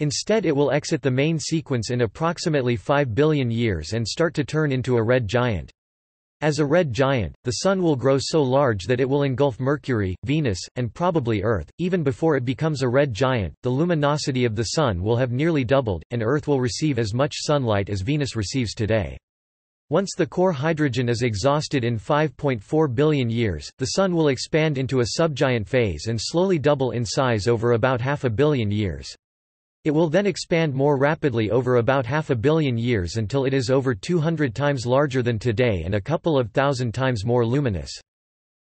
Instead it will exit the main sequence in approximately 5 billion years and start to turn into a red giant. As a red giant, the Sun will grow so large that it will engulf Mercury, Venus, and probably Earth. Even before it becomes a red giant, the luminosity of the Sun will have nearly doubled, and Earth will receive as much sunlight as Venus receives today. Once the core hydrogen is exhausted in 5.4 billion years, the Sun will expand into a subgiant phase and slowly double in size over about half a billion years. It will then expand more rapidly over about half a billion years until it is over 200 times larger than today and a couple of thousand times more luminous.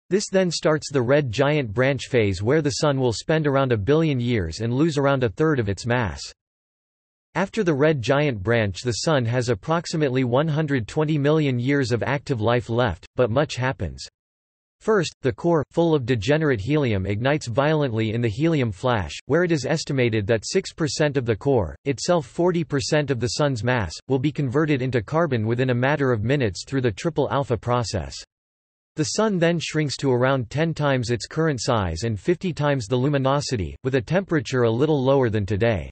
This then starts the red giant branch phase where the Sun will spend around a billion years and lose around a third of its mass. After the red giant branch the Sun has approximately 120 million years of active life left, but much happens. First, the core, full of degenerate helium ignites violently in the helium flash, where it is estimated that 6% of the core, itself 40% of the Sun's mass, will be converted into carbon within a matter of minutes through the triple alpha process. The Sun then shrinks to around 10 times its current size and 50 times the luminosity, with a temperature a little lower than today.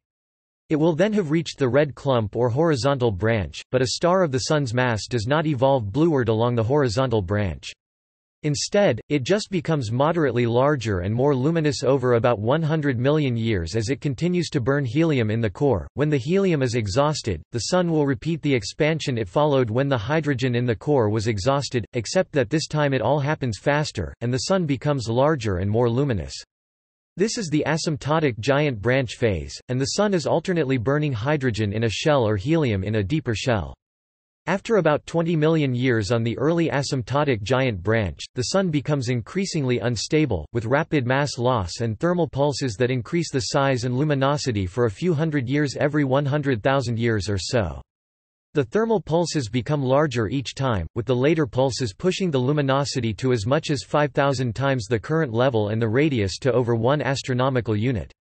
It will then have reached the red clump or horizontal branch, but a star of the Sun's mass does not evolve blueward along the horizontal branch. Instead, it just becomes moderately larger and more luminous over about 100 million years as it continues to burn helium in the core. When the helium is exhausted, the Sun will repeat the expansion it followed when the hydrogen in the core was exhausted, except that this time it all happens faster, and the Sun becomes larger and more luminous. This is the asymptotic giant branch phase, and the Sun is alternately burning hydrogen in a shell or helium in a deeper shell. After about 20 million years on the early asymptotic giant branch, the Sun becomes increasingly unstable, with rapid mass loss and thermal pulses that increase the size and luminosity for a few hundred years every 100,000 years or so. The thermal pulses become larger each time, with the later pulses pushing the luminosity to as much as 5,000 times the current level and the radius to over 1 astronomical unit.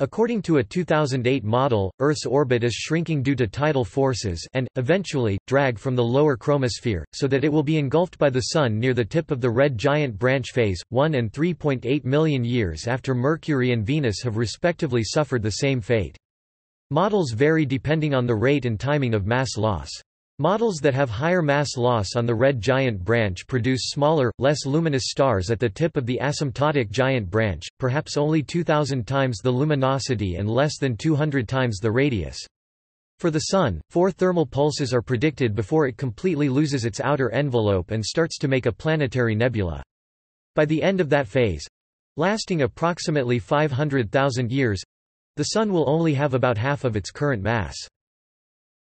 According to a 2008 model, Earth's orbit is shrinking due to tidal forces and, eventually, drag from the lower chromosphere, so that it will be engulfed by the Sun near the tip of the red giant branch phase, 1 and 3.8 million years after Mercury and Venus have respectively suffered the same fate. Models vary depending on the rate and timing of mass loss. Models that have higher mass loss on the red giant branch produce smaller, less luminous stars at the tip of the asymptotic giant branch, perhaps only 2000 times the luminosity and less than 200 times the radius. For the Sun, four thermal pulses are predicted before it completely loses its outer envelope and starts to make a planetary nebula. By the end of that phase, lasting approximately 500,000 years the Sun will only have about half of its current mass.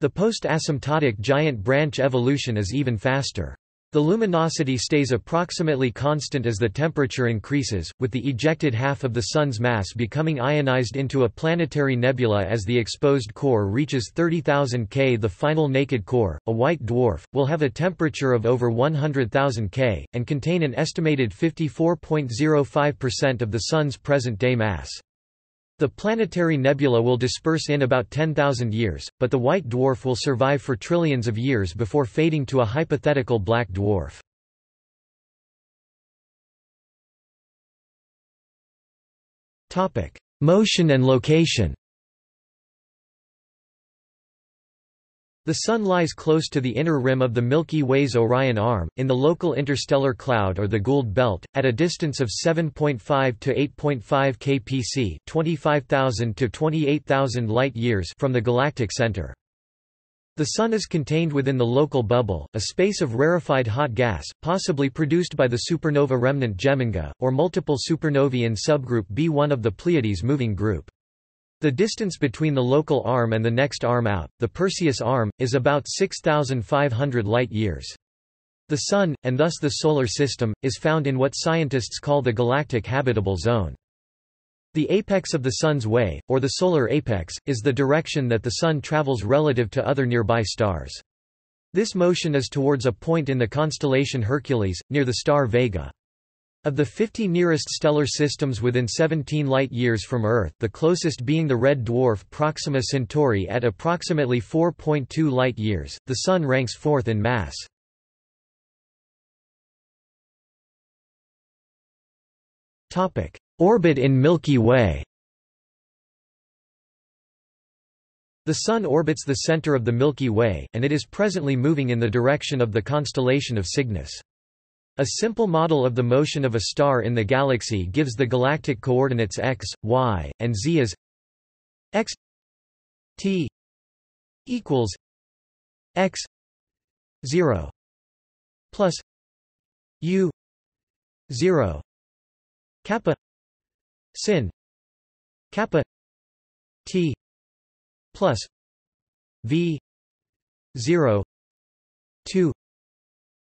The post-asymptotic giant branch evolution is even faster. The luminosity stays approximately constant as the temperature increases, with the ejected half of the Sun's mass becoming ionized into a planetary nebula as the exposed core reaches 30,000 K. The final naked core, a white dwarf, will have a temperature of over 100,000 K, and contain an estimated 54.05% of the Sun's present-day mass. The planetary nebula will disperse in about 10,000 years, but the white dwarf will survive for trillions of years before fading to a hypothetical black dwarf. Motion and location The Sun lies close to the inner rim of the Milky Way's Orion Arm, in the local interstellar cloud or the Gould Belt, at a distance of 7.5 to 8.5 kpc 25,000 to 28,000 light-years from the galactic center. The Sun is contained within the local bubble, a space of rarefied hot gas, possibly produced by the supernova remnant Geminga, or multiple supernovae in subgroup B1 of the Pleiades moving group. The distance between the local arm and the next arm out, the Perseus arm, is about 6,500 light-years. The Sun, and thus the Solar System, is found in what scientists call the galactic habitable zone. The apex of the Sun's way, or the solar apex, is the direction that the Sun travels relative to other nearby stars. This motion is towards a point in the constellation Hercules, near the star Vega. Of the 50 nearest stellar systems within 17 light-years from Earth the closest being the red dwarf Proxima Centauri at approximately 4.2 light-years, the Sun ranks fourth in mass. Orbit in Milky Way The Sun orbits the center of the Milky Way, and it is presently moving in the direction of the constellation of Cygnus. A simple model of the motion of a star in the galaxy gives the galactic coordinates x, y, and z as x t equals x 0 plus u 0 kappa sin kappa t plus v 0 2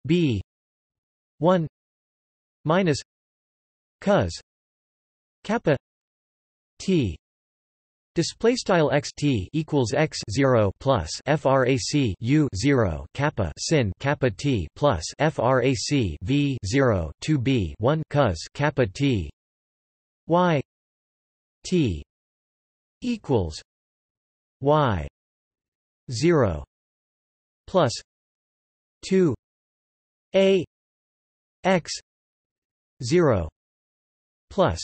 b 1 minus cos kappa t Display style x t equals x zero plus frac u zero kappa sin kappa t plus frac v zero two b one cos kappa t y t equals y zero plus two a x 0 plus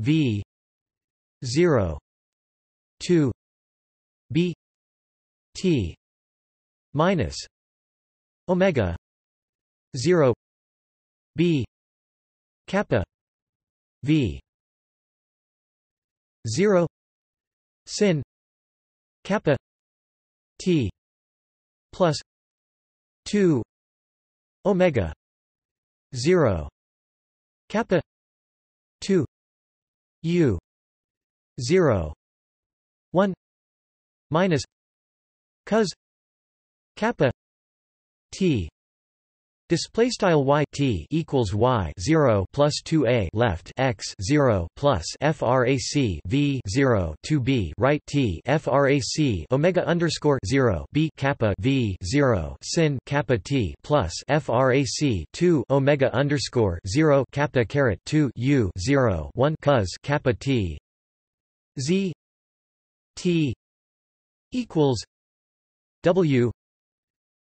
v 0 2 b t minus omega 0 b kappa v 0 sin kappa t plus 2 omega 0 kappa 2 u 0 1 minus cos kappa t Display style y t equals y zero plus two a left x zero plus frac v zero two b right t frac omega underscore zero b kappa v zero sin kappa t plus frac two omega underscore zero kappa caret two u zero one cos kappa t z t equals w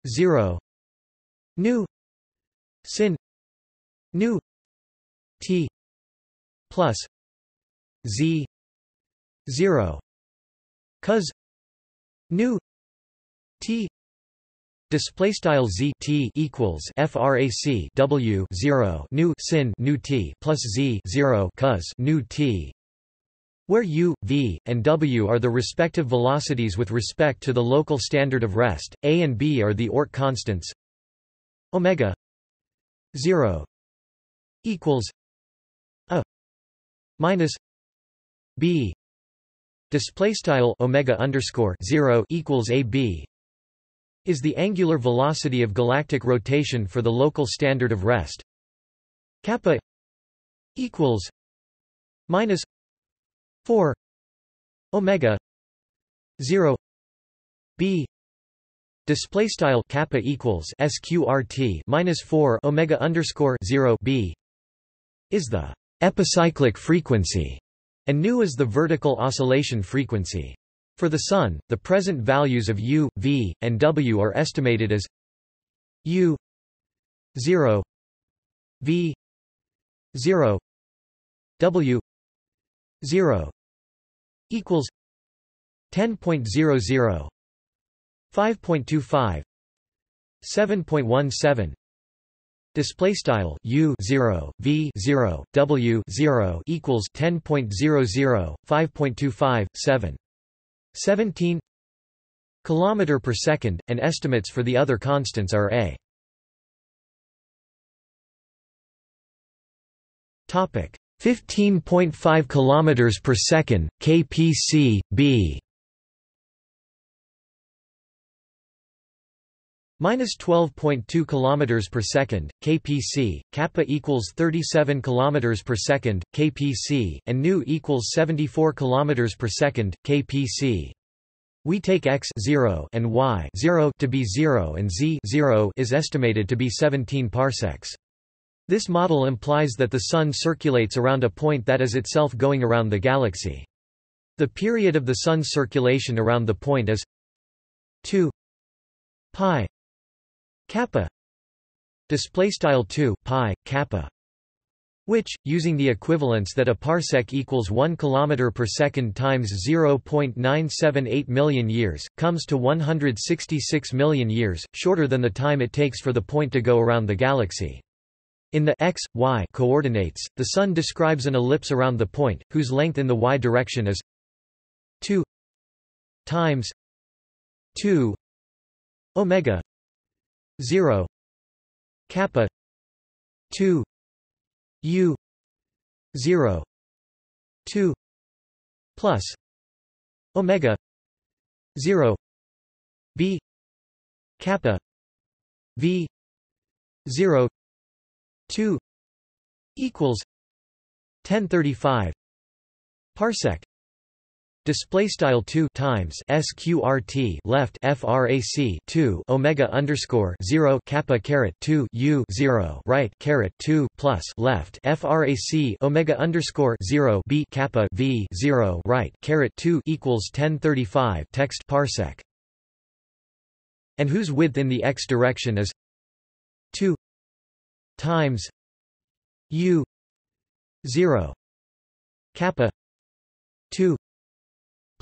zero nu sin nu t plus z 0 cos nu t Display style z t equals frac w 0 nu sin nu t plus z 0 cos nu t, where u, v, and w are the respective velocities with respect to the local standard of rest. A and b are the Oort constants. Omega 0 equals a minus b. Display style omega underscore 0 equals ab is the angular velocity of galactic rotation for the local standard of rest. Kappa equals minus 4 omega 0 b display style kappa equals sqrt minus 4 omega underscore 0 b is the epicyclic frequency and nu is the vertical oscillation frequency. For the Sun, the present values of u, v, and w are estimated as u 0 v 0 w 0 equals 10.00 5.25 7.17 Display style U zero V zero W zero equals ten point zero zero five point two five seven seventeen kilometer per second, and estimates for the other constants are a. Topic fifteen point five kilometers per second, kpc b. minus 12.2 km per second, kpc, kappa equals 37 km per second, kpc, and nu equals 74 km per second, kpc. We take x 0 and y 0 to be 0 and z 0 is estimated to be 17 parsecs. This model implies that the Sun circulates around a point that is itself going around the galaxy. The period of the Sun's circulation around the point is 2 pi kappa display style 2 pi kappa which using the equivalence that a parsec equals 1 km per second times 0.978 million years comes to 166 million years shorter than the time it takes for the point to go around the galaxy. In the x y coordinates the sun describes an ellipse around the point whose length in the y direction is 2 times 2 omega 0 kappa 2 u 0 2 plus omega 0 b kappa v 0 2 equals 1035 parsec Display style two times sqrt left frac 2 omega underscore zero kappa caret two u zero right caret two plus left frac omega underscore zero b kappa v zero right caret two equals 1035 text parsec, and whose width in the x direction is two times u zero kappa two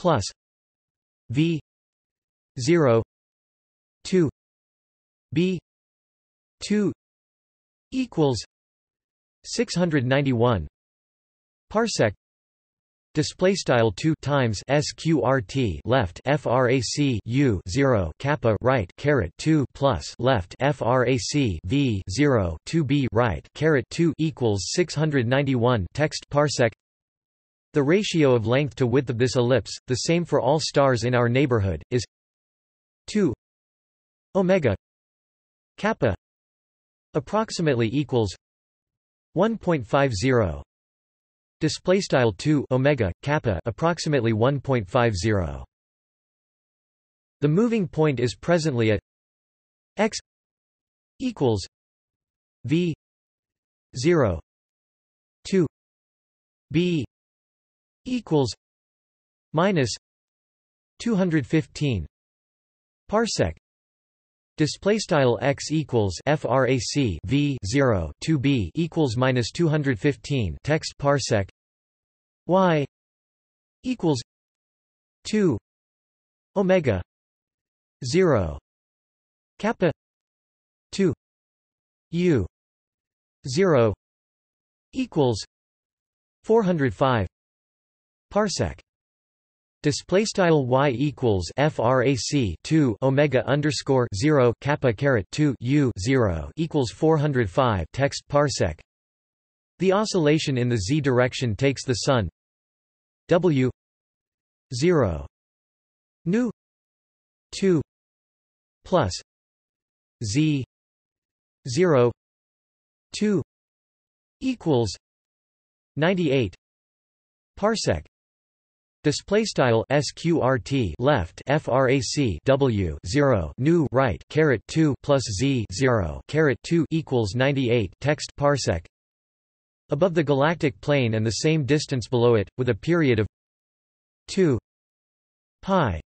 plus V zero two B two equals six hundred ninety one parsec Display style two times sqrt left frac u zero kappa right caret two plus left frac v zero two b right caret two equals six hundred ninety one text parsec the ratio of length to width of this ellipse, the same for all stars in our neighborhood, is 2 omega kappa approximately equals 1.50 display style 2 omega kappa approximately 1.50 the moving point is presently at x equals v 0 2 b equals minus 215 parsec. Display style x equals frac v 0 2 b equals minus 215 text parsec. Y equals 2 omega 0 kappa 2 u 0 equals 405 Parsec. Display style y equals frac 2 omega underscore 0 kappa caret 2 u 0 equals 405 text parsec. The oscillation in the z direction takes the Sun. W 0 nu 2 plus z 0 2 equals 98 parsec Display style sqrt left frac w 0 nu right caret 2 plus z 0 caret 2 equals 98 text parsec. Above the galactic plane and the same distance below it with a period of 2 pi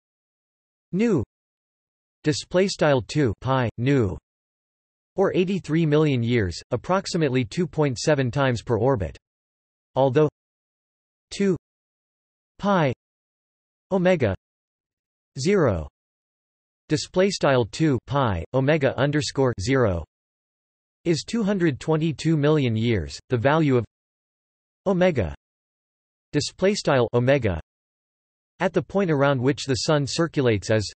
nu display style 2 pi nu or 83 million years approximately 2.7 times per orbit. Although 2 pi omega 0 display style 2 pi omega underscore 0 is 222 million years the value of omega display style omega at the point around which the sun circulates as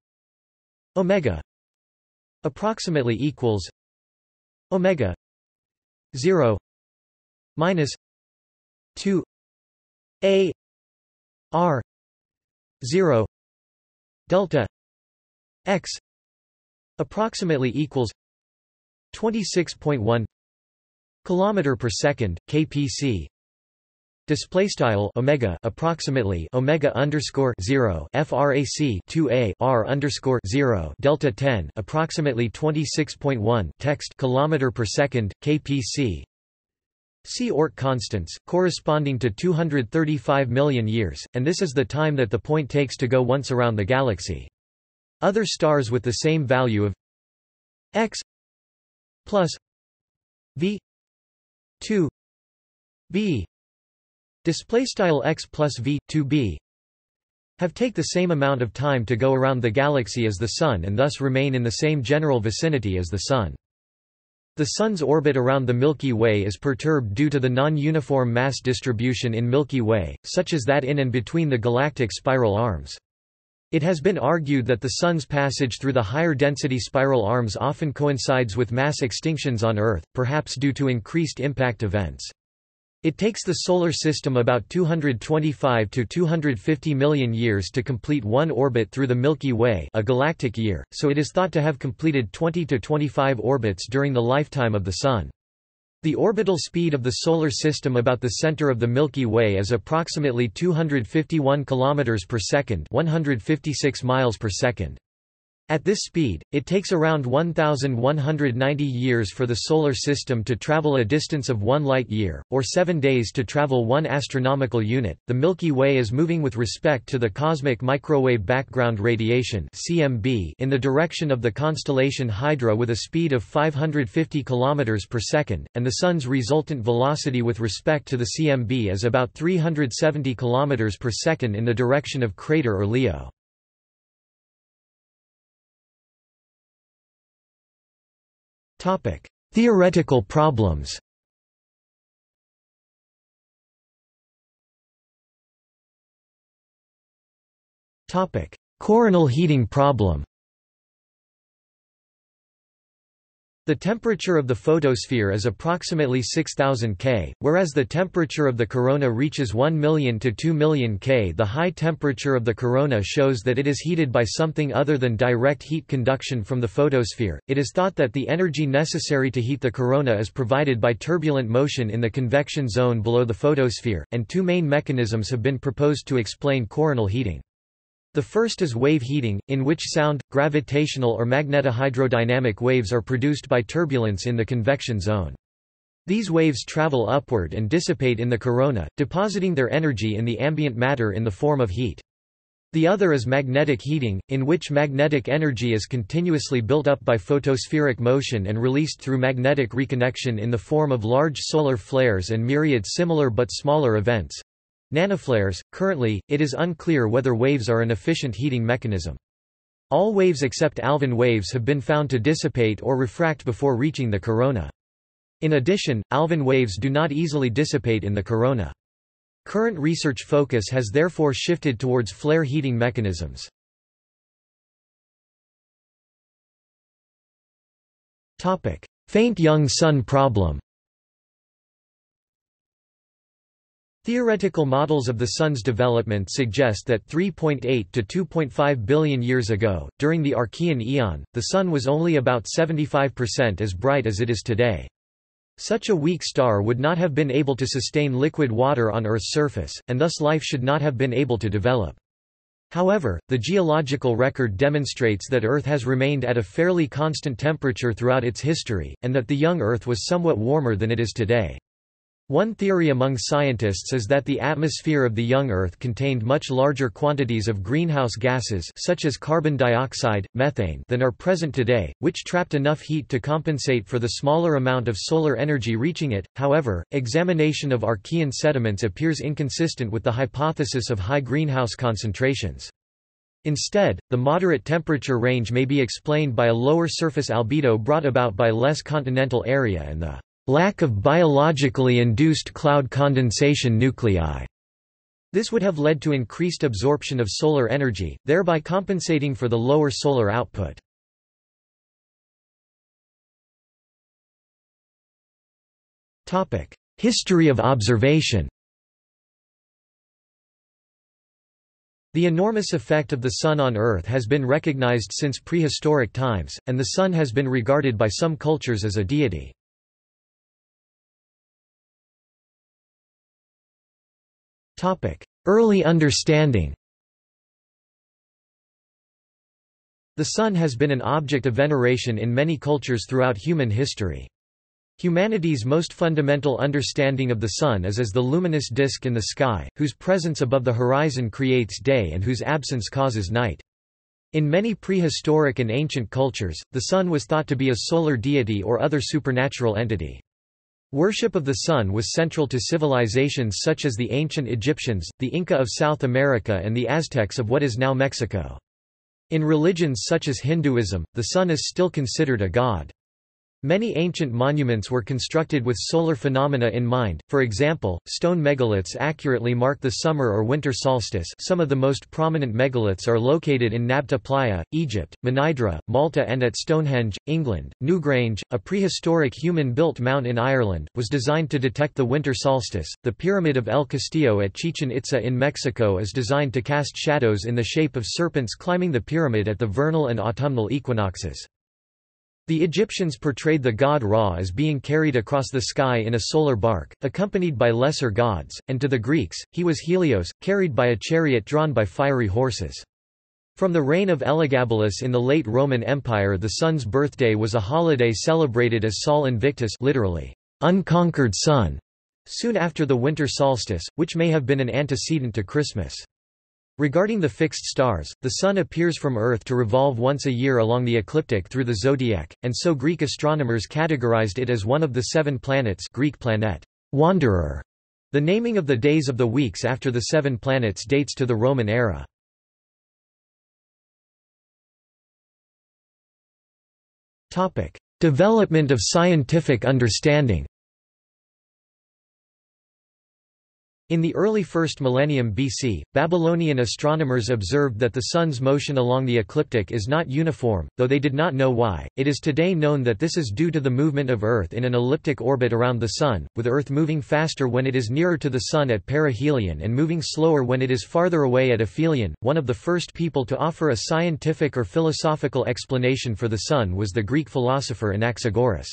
omega approximately equals omega 0 minus 2 a r 0 delta x approximately equals 26.1 kilometer per second kpc Display style omega approximately omega underscore zero frac 2 a r underscore zero delta 10 approximately 26.1 text kilometer per second kpc See Oort constants, corresponding to 235 million years, and this is the time that the point takes to go once around the galaxy. Other stars with the same value of x plus v 2 b display style x plus v 2 b have take the same amount of time to go around the galaxy as the Sun and thus remain in the same general vicinity as the Sun. The Sun's orbit around the Milky Way is perturbed due to the non-uniform mass distribution in Milky Way, such as that in and between the galactic spiral arms. It has been argued that the Sun's passage through the higher density spiral arms often coincides with mass extinctions on Earth, perhaps due to increased impact events. It takes the Solar System about 225 to 250 million years to complete one orbit through the Milky Way a galactic year, so it is thought to have completed 20 to 25 orbits during the lifetime of the Sun. The orbital speed of the Solar System about the center of the Milky Way is approximately 251 km per second 156 miles per second. At this speed, it takes around 1,190 years for the Solar System to travel a distance of one light-year, or seven days to travel one astronomical unit. The Milky Way is moving with respect to the cosmic microwave background radiation (CMB) in the direction of the constellation Hydra with a speed of 550 km per second, and the Sun's resultant velocity with respect to the CMB is about 370 km per second in the direction of crater or Leo. Theoretical problems. Coronal heating problem. The temperature of the photosphere is approximately 6000 K, whereas the temperature of the corona reaches 1 million to 2 million K. The high temperature of the corona shows that it is heated by something other than direct heat conduction from the photosphere. It is thought that the energy necessary to heat the corona is provided by turbulent motion in the convection zone below the photosphere, and two main mechanisms have been proposed to explain coronal heating. The first is wave heating, in which sound, gravitational or magnetohydrodynamic waves are produced by turbulence in the convection zone. These waves travel upward and dissipate in the corona, depositing their energy in the ambient matter in the form of heat. The other is magnetic heating, in which magnetic energy is continuously built up by photospheric motion and released through magnetic reconnection in the form of large solar flares and myriad similar but smaller events. Nanoflares. Currently, it is unclear whether waves are an efficient heating mechanism. All waves except Alfvén waves have been found to dissipate or refract before reaching the corona. In addition, Alfvén waves do not easily dissipate in the corona. Current research focus has therefore shifted towards flare heating mechanisms. Faint young sun problem Theoretical models of the Sun's development suggest that 3.8 to 2.5 billion years ago, during the Archean eon, the Sun was only about 75% as bright as it is today. Such a weak star would not have been able to sustain liquid water on Earth's surface, and thus life should not have been able to develop. However, the geological record demonstrates that Earth has remained at a fairly constant temperature throughout its history, and that the young Earth was somewhat warmer than it is today. One theory among scientists is that the atmosphere of the young Earth contained much larger quantities of greenhouse gases such as carbon dioxide, methane than are present today, which trapped enough heat to compensate for the smaller amount of solar energy reaching it. However, examination of Archean sediments appears inconsistent with the hypothesis of high greenhouse concentrations. Instead, the moderate temperature range may be explained by a lower surface albedo brought about by less continental area and the lack of biologically induced cloud condensation nuclei. This would have led to increased absorption of solar energy, thereby compensating for the lower solar output. History of observation The enormous effect of the Sun on Earth has been recognized since prehistoric times, and the Sun has been regarded by some cultures as a deity. Early understanding The Sun has been an object of veneration in many cultures throughout human history. Humanity's most fundamental understanding of the Sun is as the luminous disk in the sky, whose presence above the horizon creates day and whose absence causes night. In many prehistoric and ancient cultures, the Sun was thought to be a solar deity or other supernatural entity. Worship of the sun was central to civilizations such as the ancient Egyptians, the Inca of South America and the Aztecs of what is now Mexico. In religions such as Hinduism, the sun is still considered a god. Many ancient monuments were constructed with solar phenomena in mind, for example, stone megaliths accurately mark the summer or winter solstice some of the most prominent megaliths are located in Nabta Playa, Egypt, Mnajdra, Malta and at Stonehenge, England. Newgrange, a prehistoric human-built mount in Ireland, was designed to detect the winter solstice. The Pyramid of El Castillo at Chichen Itza in Mexico is designed to cast shadows in the shape of serpents climbing the pyramid at the vernal and autumnal equinoxes. The Egyptians portrayed the god Ra as being carried across the sky in a solar bark, accompanied by lesser gods, and to the Greeks, he was Helios, carried by a chariot drawn by fiery horses. From the reign of Elagabalus in the late Roman Empire the sun's birthday was a holiday celebrated as Sol Invictus literally, unconquered sun, soon after the winter solstice, which may have been an antecedent to Christmas. Regarding the fixed stars, the Sun appears from Earth to revolve once a year along the ecliptic through the zodiac, and so Greek astronomers categorized it as one of the seven planets Greek planet, wanderer. The naming of the days of the weeks after the seven planets dates to the Roman era. Development of scientific understanding In the early 1st millennium BC, Babylonian astronomers observed that the Sun's motion along the ecliptic is not uniform, though they did not know why. It is today known that this is due to the movement of Earth in an elliptic orbit around the Sun, with Earth moving faster when it is nearer to the Sun at perihelion and moving slower when it is farther away at aphelion. One of the first people to offer a scientific or philosophical explanation for the Sun was the Greek philosopher Anaxagoras.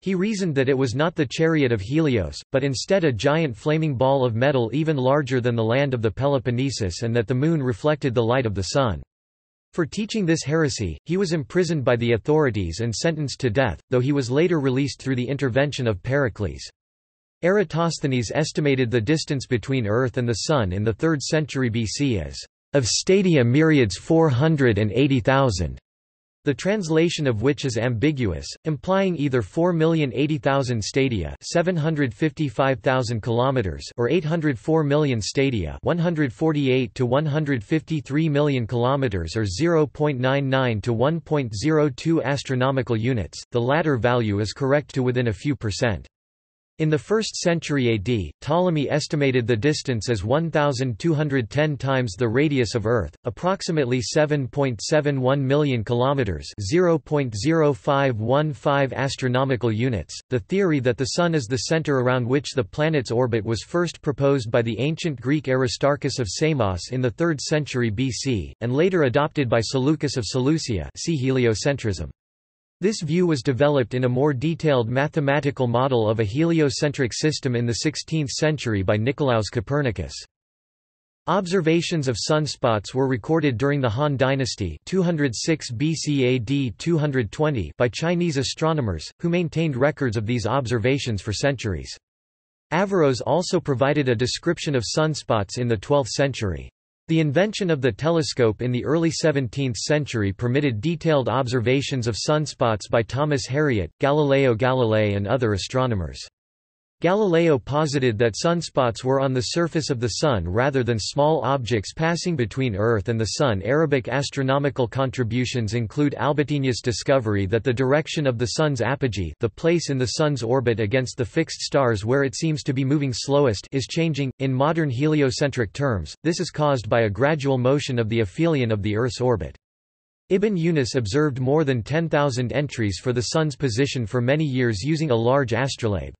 He reasoned that it was not the chariot of Helios, but instead a giant flaming ball of metal even larger than the land of the Peloponnesus and that the moon reflected the light of the sun. For teaching this heresy, he was imprisoned by the authorities and sentenced to death, though he was later released through the intervention of Pericles. Eratosthenes estimated the distance between Earth and the Sun in the 3rd century BC as of stadia myriads 480,000 the translation of which is ambiguous, implying either 4,080,000 stadia, 755,000 kilometers, or 804 million stadia, 148 to 153 million kilometers, or 0.99 to 1.02 astronomical units. The latter value is correct to within a few percent. In the 1st century AD, Ptolemy estimated the distance as 1210 times the radius of Earth, approximately 7.71 million kilometers, 0.0515 astronomical units. The theory that the sun is the center around which the planet's orbit was first proposed by the ancient Greek Aristarchus of Samos in the 3rd century BC and later adopted by Seleucus of Seleucia. See heliocentrism. This view was developed in a more detailed mathematical model of a heliocentric system in the 16th century by Nicolaus Copernicus. Observations of sunspots were recorded during the Han Dynasty 206 BC AD 220 by Chinese astronomers, who maintained records of these observations for centuries. Averroes also provided a description of sunspots in the 12th century. The invention of the telescope in the early 17th century permitted detailed observations of sunspots by Thomas Harriot, Galileo Galilei and other astronomers. Galileo posited that sunspots were on the surface of the Sun rather than small objects passing between Earth and the Sun. Arabic astronomical contributions include Albategni's discovery that the direction of the Sun's apogee the place in the Sun's orbit against the fixed stars where it seems to be moving slowest is changing. In modern heliocentric terms, this is caused by a gradual motion of the aphelion of the Earth's orbit. Ibn Yunus observed more than 10,000 entries for the Sun's position for many years using a large astrolabe.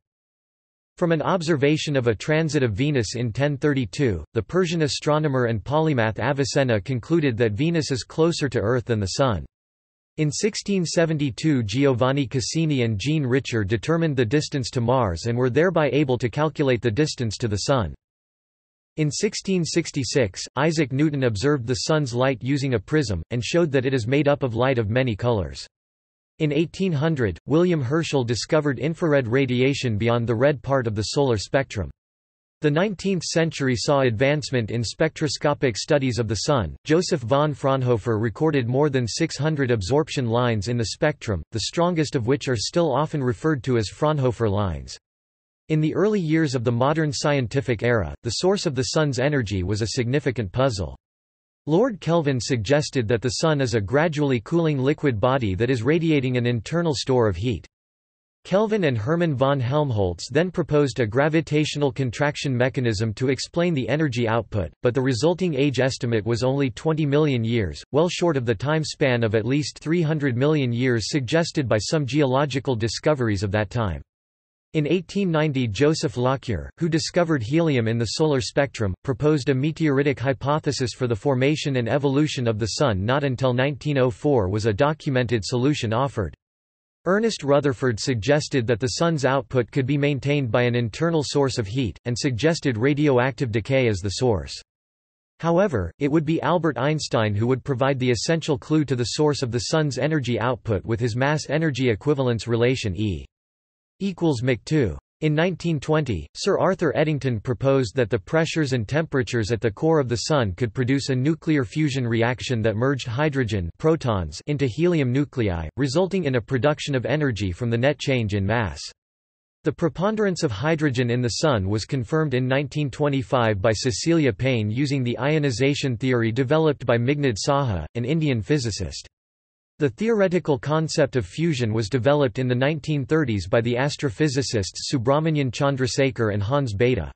From an observation of a transit of Venus in 1032, the Persian astronomer and polymath Avicenna concluded that Venus is closer to Earth than the Sun. In 1672 Giovanni Cassini and Jean Richer determined the distance to Mars and were thereby able to calculate the distance to the Sun. In 1666, Isaac Newton observed the Sun's light using a prism, and showed that it is made up of light of many colors. In 1800, William Herschel discovered infrared radiation beyond the red part of the solar spectrum. The 19th century saw advancement in spectroscopic studies of the Sun. Joseph von Fraunhofer recorded more than 600 absorption lines in the spectrum, the strongest of which are still often referred to as Fraunhofer lines. In the early years of the modern scientific era, the source of the Sun's energy was a significant puzzle. Lord Kelvin suggested that the Sun is a gradually cooling liquid body that is radiating an internal store of heat. Kelvin and Hermann von Helmholtz then proposed a gravitational contraction mechanism to explain the energy output, but the resulting age estimate was only 20 million years, well short of the time span of at least 300 million years suggested by some geological discoveries of that time. In 1890 Joseph Lockyer, who discovered helium in the solar spectrum, proposed a meteoritic hypothesis for the formation and evolution of the Sun not until 1904 was a documented solution offered. Ernest Rutherford suggested that the Sun's output could be maintained by an internal source of heat, and suggested radioactive decay as the source. However, it would be Albert Einstein who would provide the essential clue to the source of the Sun's energy output with his mass-energy equivalence relation E equals Mach2. In 1920, Sir Arthur Eddington proposed that the pressures and temperatures at the core of the Sun could produce a nuclear fusion reaction that merged hydrogen protons into helium nuclei, resulting in a production of energy from the net change in mass. The preponderance of hydrogen in the Sun was confirmed in 1925 by Cecilia Payne using the ionization theory developed by Meghnad Saha, an Indian physicist. The theoretical concept of fusion was developed in the 1930s by the astrophysicists Subrahmanyan Chandrasekhar and Hans Bethe.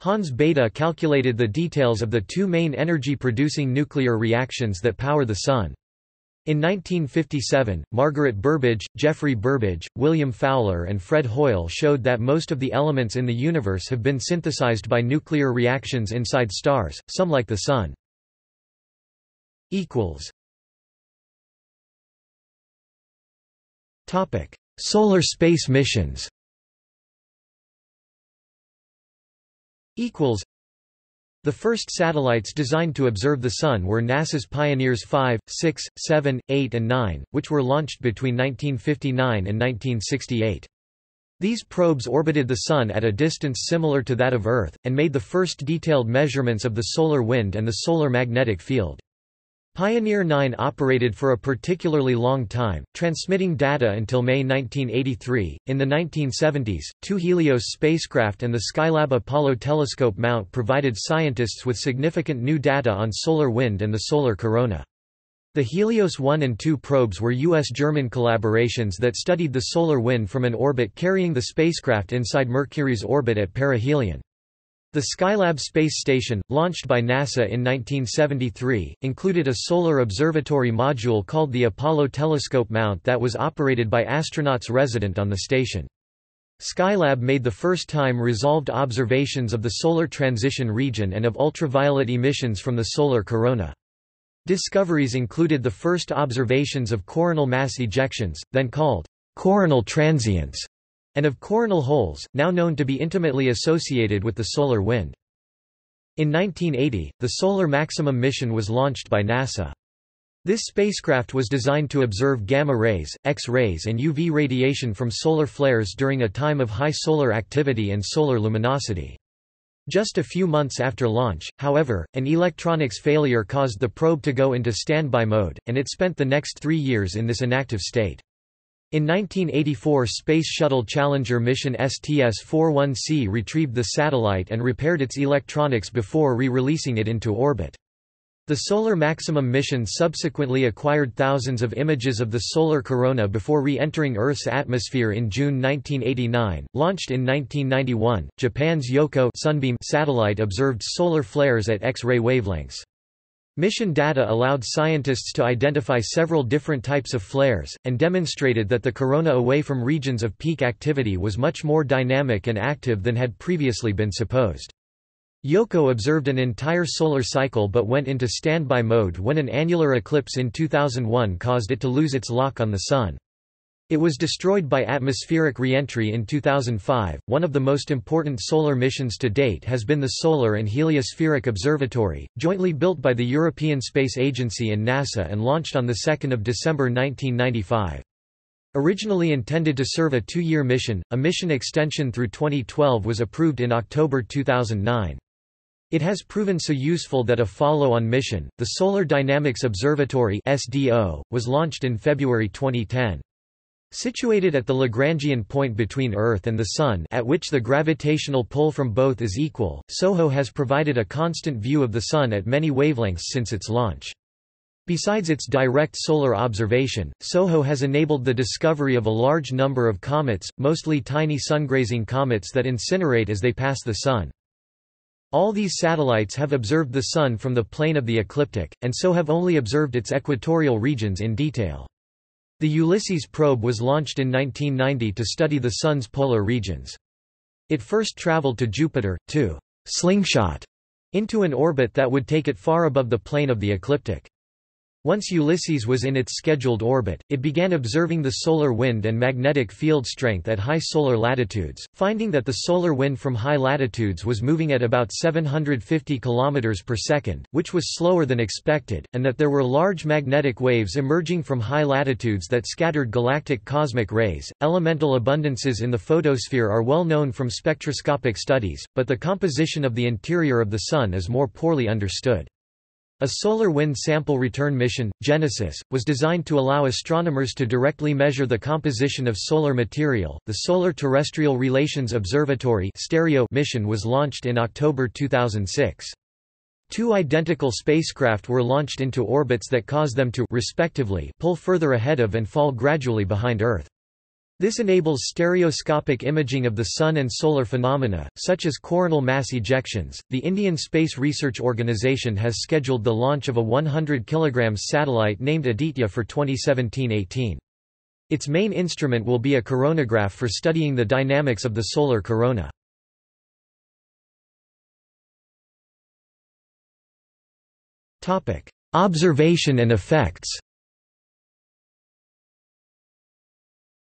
Hans Bethe calculated the details of the two main energy-producing nuclear reactions that power the Sun. In 1957, Margaret Burbidge, Geoffrey Burbidge, William Fowler and Fred Hoyle showed that most of the elements in the universe have been synthesized by nuclear reactions inside stars, some like the Sun. Topic: Solar space missions. Equals. The first satellites designed to observe the Sun were NASA's Pioneers 5, 6, 7, 8 and 9, which were launched between 1959 and 1968. These probes orbited the Sun at a distance similar to that of Earth, and made the first detailed measurements of the solar wind and the solar magnetic field. Pioneer 9 operated for a particularly long time, transmitting data until May 1983. In the 1970s, two Helios spacecraft and the Skylab Apollo telescope mount provided scientists with significant new data on solar wind and the solar corona. The Helios 1 and 2 probes were U.S.-German collaborations that studied the solar wind from an orbit carrying the spacecraft inside Mercury's orbit at perihelion. The Skylab space station, launched by NASA in 1973, included a solar observatory module called the Apollo Telescope Mount that was operated by astronauts resident on the station. Skylab made the first time resolved observations of the solar transition region and of ultraviolet emissions from the solar corona. Discoveries included the first observations of coronal mass ejections, then called coronal transients, and of coronal holes, now known to be intimately associated with the solar wind. In 1980, the Solar Maximum mission was launched by NASA. This spacecraft was designed to observe gamma rays, X-rays and UV radiation from solar flares during a time of high solar activity and solar luminosity. Just a few months after launch, however, an electronics failure caused the probe to go into standby mode, and it spent the next three years in this inactive state. In 1984 Space Shuttle Challenger mission STS-41C retrieved the satellite and repaired its electronics before re-releasing it into orbit. The Solar Maximum mission subsequently acquired thousands of images of the solar corona before re-entering Earth's atmosphere in June 1989. Launched in 1991, Japan's Yohkoh Sunbeam satellite observed solar flares at X-ray wavelengths. Mission data allowed scientists to identify several different types of flares, and demonstrated that the corona away from regions of peak activity was much more dynamic and active than had previously been supposed. Yohkoh observed an entire solar cycle but went into standby mode when an annular eclipse in 2001 caused it to lose its lock on the Sun. It was destroyed by atmospheric reentry in 2005. One of the most important solar missions to date has been the Solar and Heliospheric Observatory, jointly built by the European Space Agency and NASA and launched on 2 December 1995. Originally intended to serve a two-year mission, a mission extension through 2012 was approved in October 2009. It has proven so useful that a follow-on mission, the Solar Dynamics Observatory (SDO), was launched in February 2010. Situated at the Lagrangian point between Earth and the Sun at which the gravitational pull from both is equal, SOHO has provided a constant view of the Sun at many wavelengths since its launch. Besides its direct solar observation, SOHO has enabled the discovery of a large number of comets, mostly tiny sun-grazing comets that incinerate as they pass the Sun. All these satellites have observed the Sun from the plane of the ecliptic, and so have only observed its equatorial regions in detail. The Ulysses probe was launched in 1990 to study the Sun's polar regions. It first traveled to Jupiter, to slingshot into an orbit that would take it far above the plane of the ecliptic. Once Ulysses was in its scheduled orbit, it began observing the solar wind and magnetic field strength at high solar latitudes, finding that the solar wind from high latitudes was moving at about 750 km per second, which was slower than expected, and that there were large magnetic waves emerging from high latitudes that scattered galactic cosmic rays. Elemental abundances in the photosphere are well known from spectroscopic studies, but the composition of the interior of the Sun is more poorly understood. A solar wind sample return mission, Genesis, was designed to allow astronomers to directly measure the composition of solar material. The Solar Terrestrial Relations Observatory (STEREO) mission was launched in October 2006. Two identical spacecraft were launched into orbits that caused them to respectively pull further ahead of and fall gradually behind Earth. This enables stereoscopic imaging of the Sun and solar phenomena, such as coronal mass ejections. The Indian Space Research Organisation has scheduled the launch of a 100 kg satellite named Aditya for 2017 18. Its main instrument will be a coronagraph for studying the dynamics of the solar corona. Observation and effects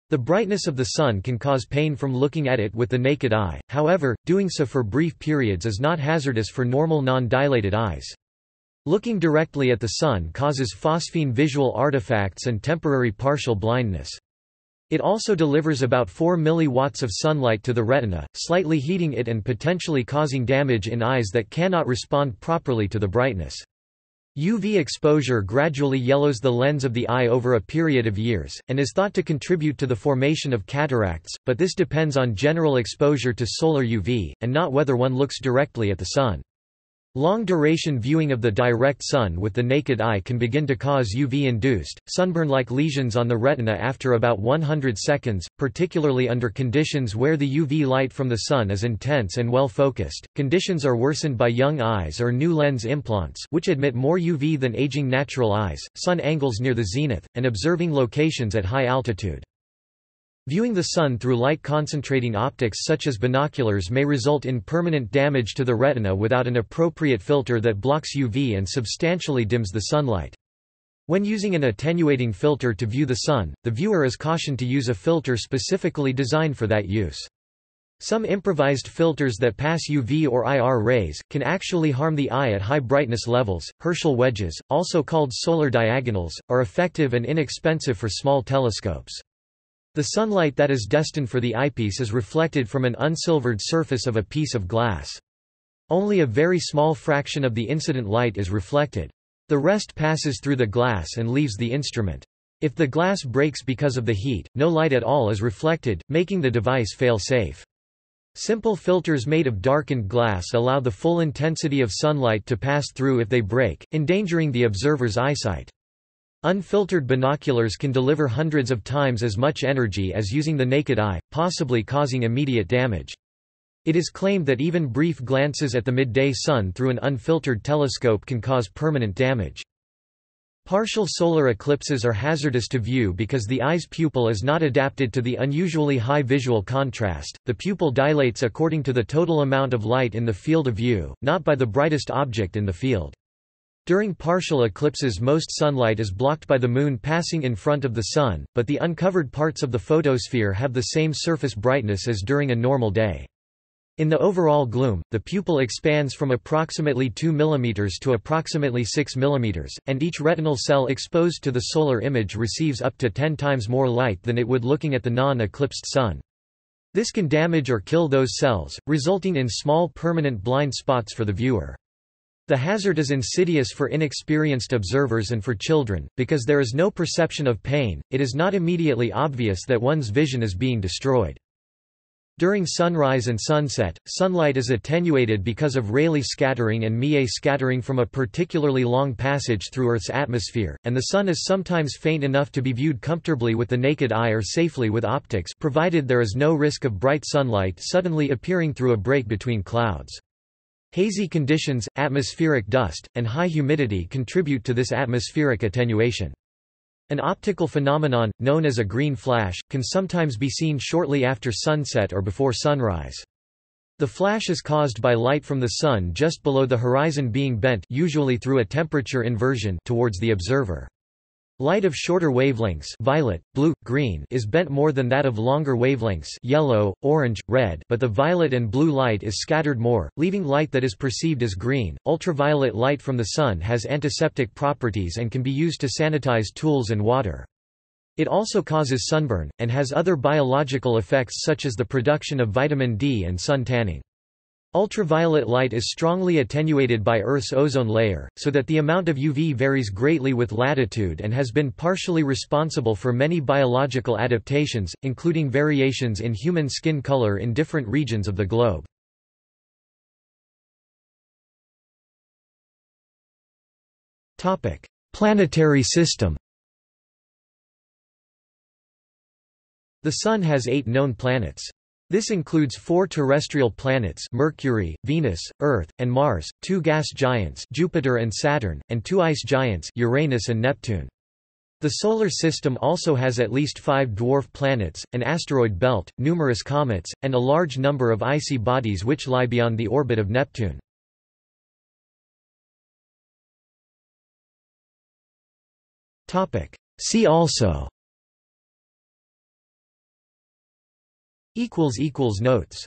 The brightness of the Sun can cause pain from looking at it with the naked eye, however, doing so for brief periods is not hazardous for normal non-dilated eyes. Looking directly at the Sun causes phosphene visual artifacts and temporary partial blindness. It also delivers about 4 milliwatts of sunlight to the retina, slightly heating it and potentially causing damage in eyes that cannot respond properly to the brightness. UV exposure gradually yellows the lens of the eye over a period of years, and is thought to contribute to the formation of cataracts, but this depends on general exposure to solar UV, and not whether one looks directly at the sun. Long-duration viewing of the direct sun with the naked eye can begin to cause UV-induced, sunburn-like lesions on the retina after about 100 seconds, particularly under conditions where the UV light from the sun is intense and well focused. Conditions are worsened by young eyes or new lens implants which admit more UV than aging natural eyes, sun angles near the zenith, and observing locations at high altitude. Viewing the sun through light-concentrating optics such as binoculars may result in permanent damage to the retina without an appropriate filter that blocks UV and substantially dims the sunlight. When using an attenuating filter to view the sun, the viewer is cautioned to use a filter specifically designed for that use. Some improvised filters that pass UV or IR rays, can actually harm the eye at high brightness levels. Herschel wedges, also called solar diagonals, are effective and inexpensive for small telescopes. The sunlight that is destined for the eyepiece is reflected from an unsilvered surface of a piece of glass. Only a very small fraction of the incident light is reflected. The rest passes through the glass and leaves the instrument. If the glass breaks because of the heat, no light at all is reflected, making the device fail-safe. Simple filters made of darkened glass allow the full intensity of sunlight to pass through if they break, endangering the observer's eyesight. Unfiltered binoculars can deliver hundreds of times as much energy as using the naked eye, possibly causing immediate damage. It is claimed that even brief glances at the midday sun through an unfiltered telescope can cause permanent damage. Partial solar eclipses are hazardous to view because the eye's pupil is not adapted to the unusually high visual contrast. The pupil dilates according to the total amount of light in the field of view, not by the brightest object in the field. During partial eclipses most sunlight is blocked by the moon passing in front of the sun, but the uncovered parts of the photosphere have the same surface brightness as during a normal day. In the overall gloom, the pupil expands from approximately 2 mm to approximately 6 mm, and each retinal cell exposed to the solar image receives up to 10 times more light than it would looking at the non-eclipsed sun. This can damage or kill those cells, resulting in small permanent blind spots for the viewer. The hazard is insidious for inexperienced observers and for children, because there is no perception of pain, it is not immediately obvious that one's vision is being destroyed. During sunrise and sunset, sunlight is attenuated because of Rayleigh scattering and Mie scattering from a particularly long passage through Earth's atmosphere, and the sun is sometimes faint enough to be viewed comfortably with the naked eye or safely with optics provided there is no risk of bright sunlight suddenly appearing through a break between clouds. Hazy conditions, atmospheric dust, and high humidity contribute to this atmospheric attenuation. An optical phenomenon, known as a green flash, can sometimes be seen shortly after sunset or before sunrise. The flash is caused by light from the sun just below the horizon being bent usually through a temperature inversion towards the observer. Light of shorter wavelengths violet, blue, green is bent more than that of longer wavelengths yellow, orange, red but the violet and blue light is scattered more, leaving light that is perceived as green. Ultraviolet light from the sun has antiseptic properties and can be used to sanitize tools and water. It also causes sunburn, and has other biological effects such as the production of vitamin D and sun tanning. Ultraviolet light is strongly attenuated by Earth's ozone layer, so that the amount of UV varies greatly with latitude and has been partially responsible for many biological adaptations, including variations in human skin color in different regions of the globe. Planetary system The Sun has eight known planets. This includes four terrestrial planets Mercury, Venus, Earth, and Mars, two gas giants Jupiter and Saturn, and two ice giants Uranus and Neptune. The Solar System also has at least five dwarf planets, an asteroid belt, numerous comets, and a large number of icy bodies which lie beyond the orbit of Neptune. See also Notes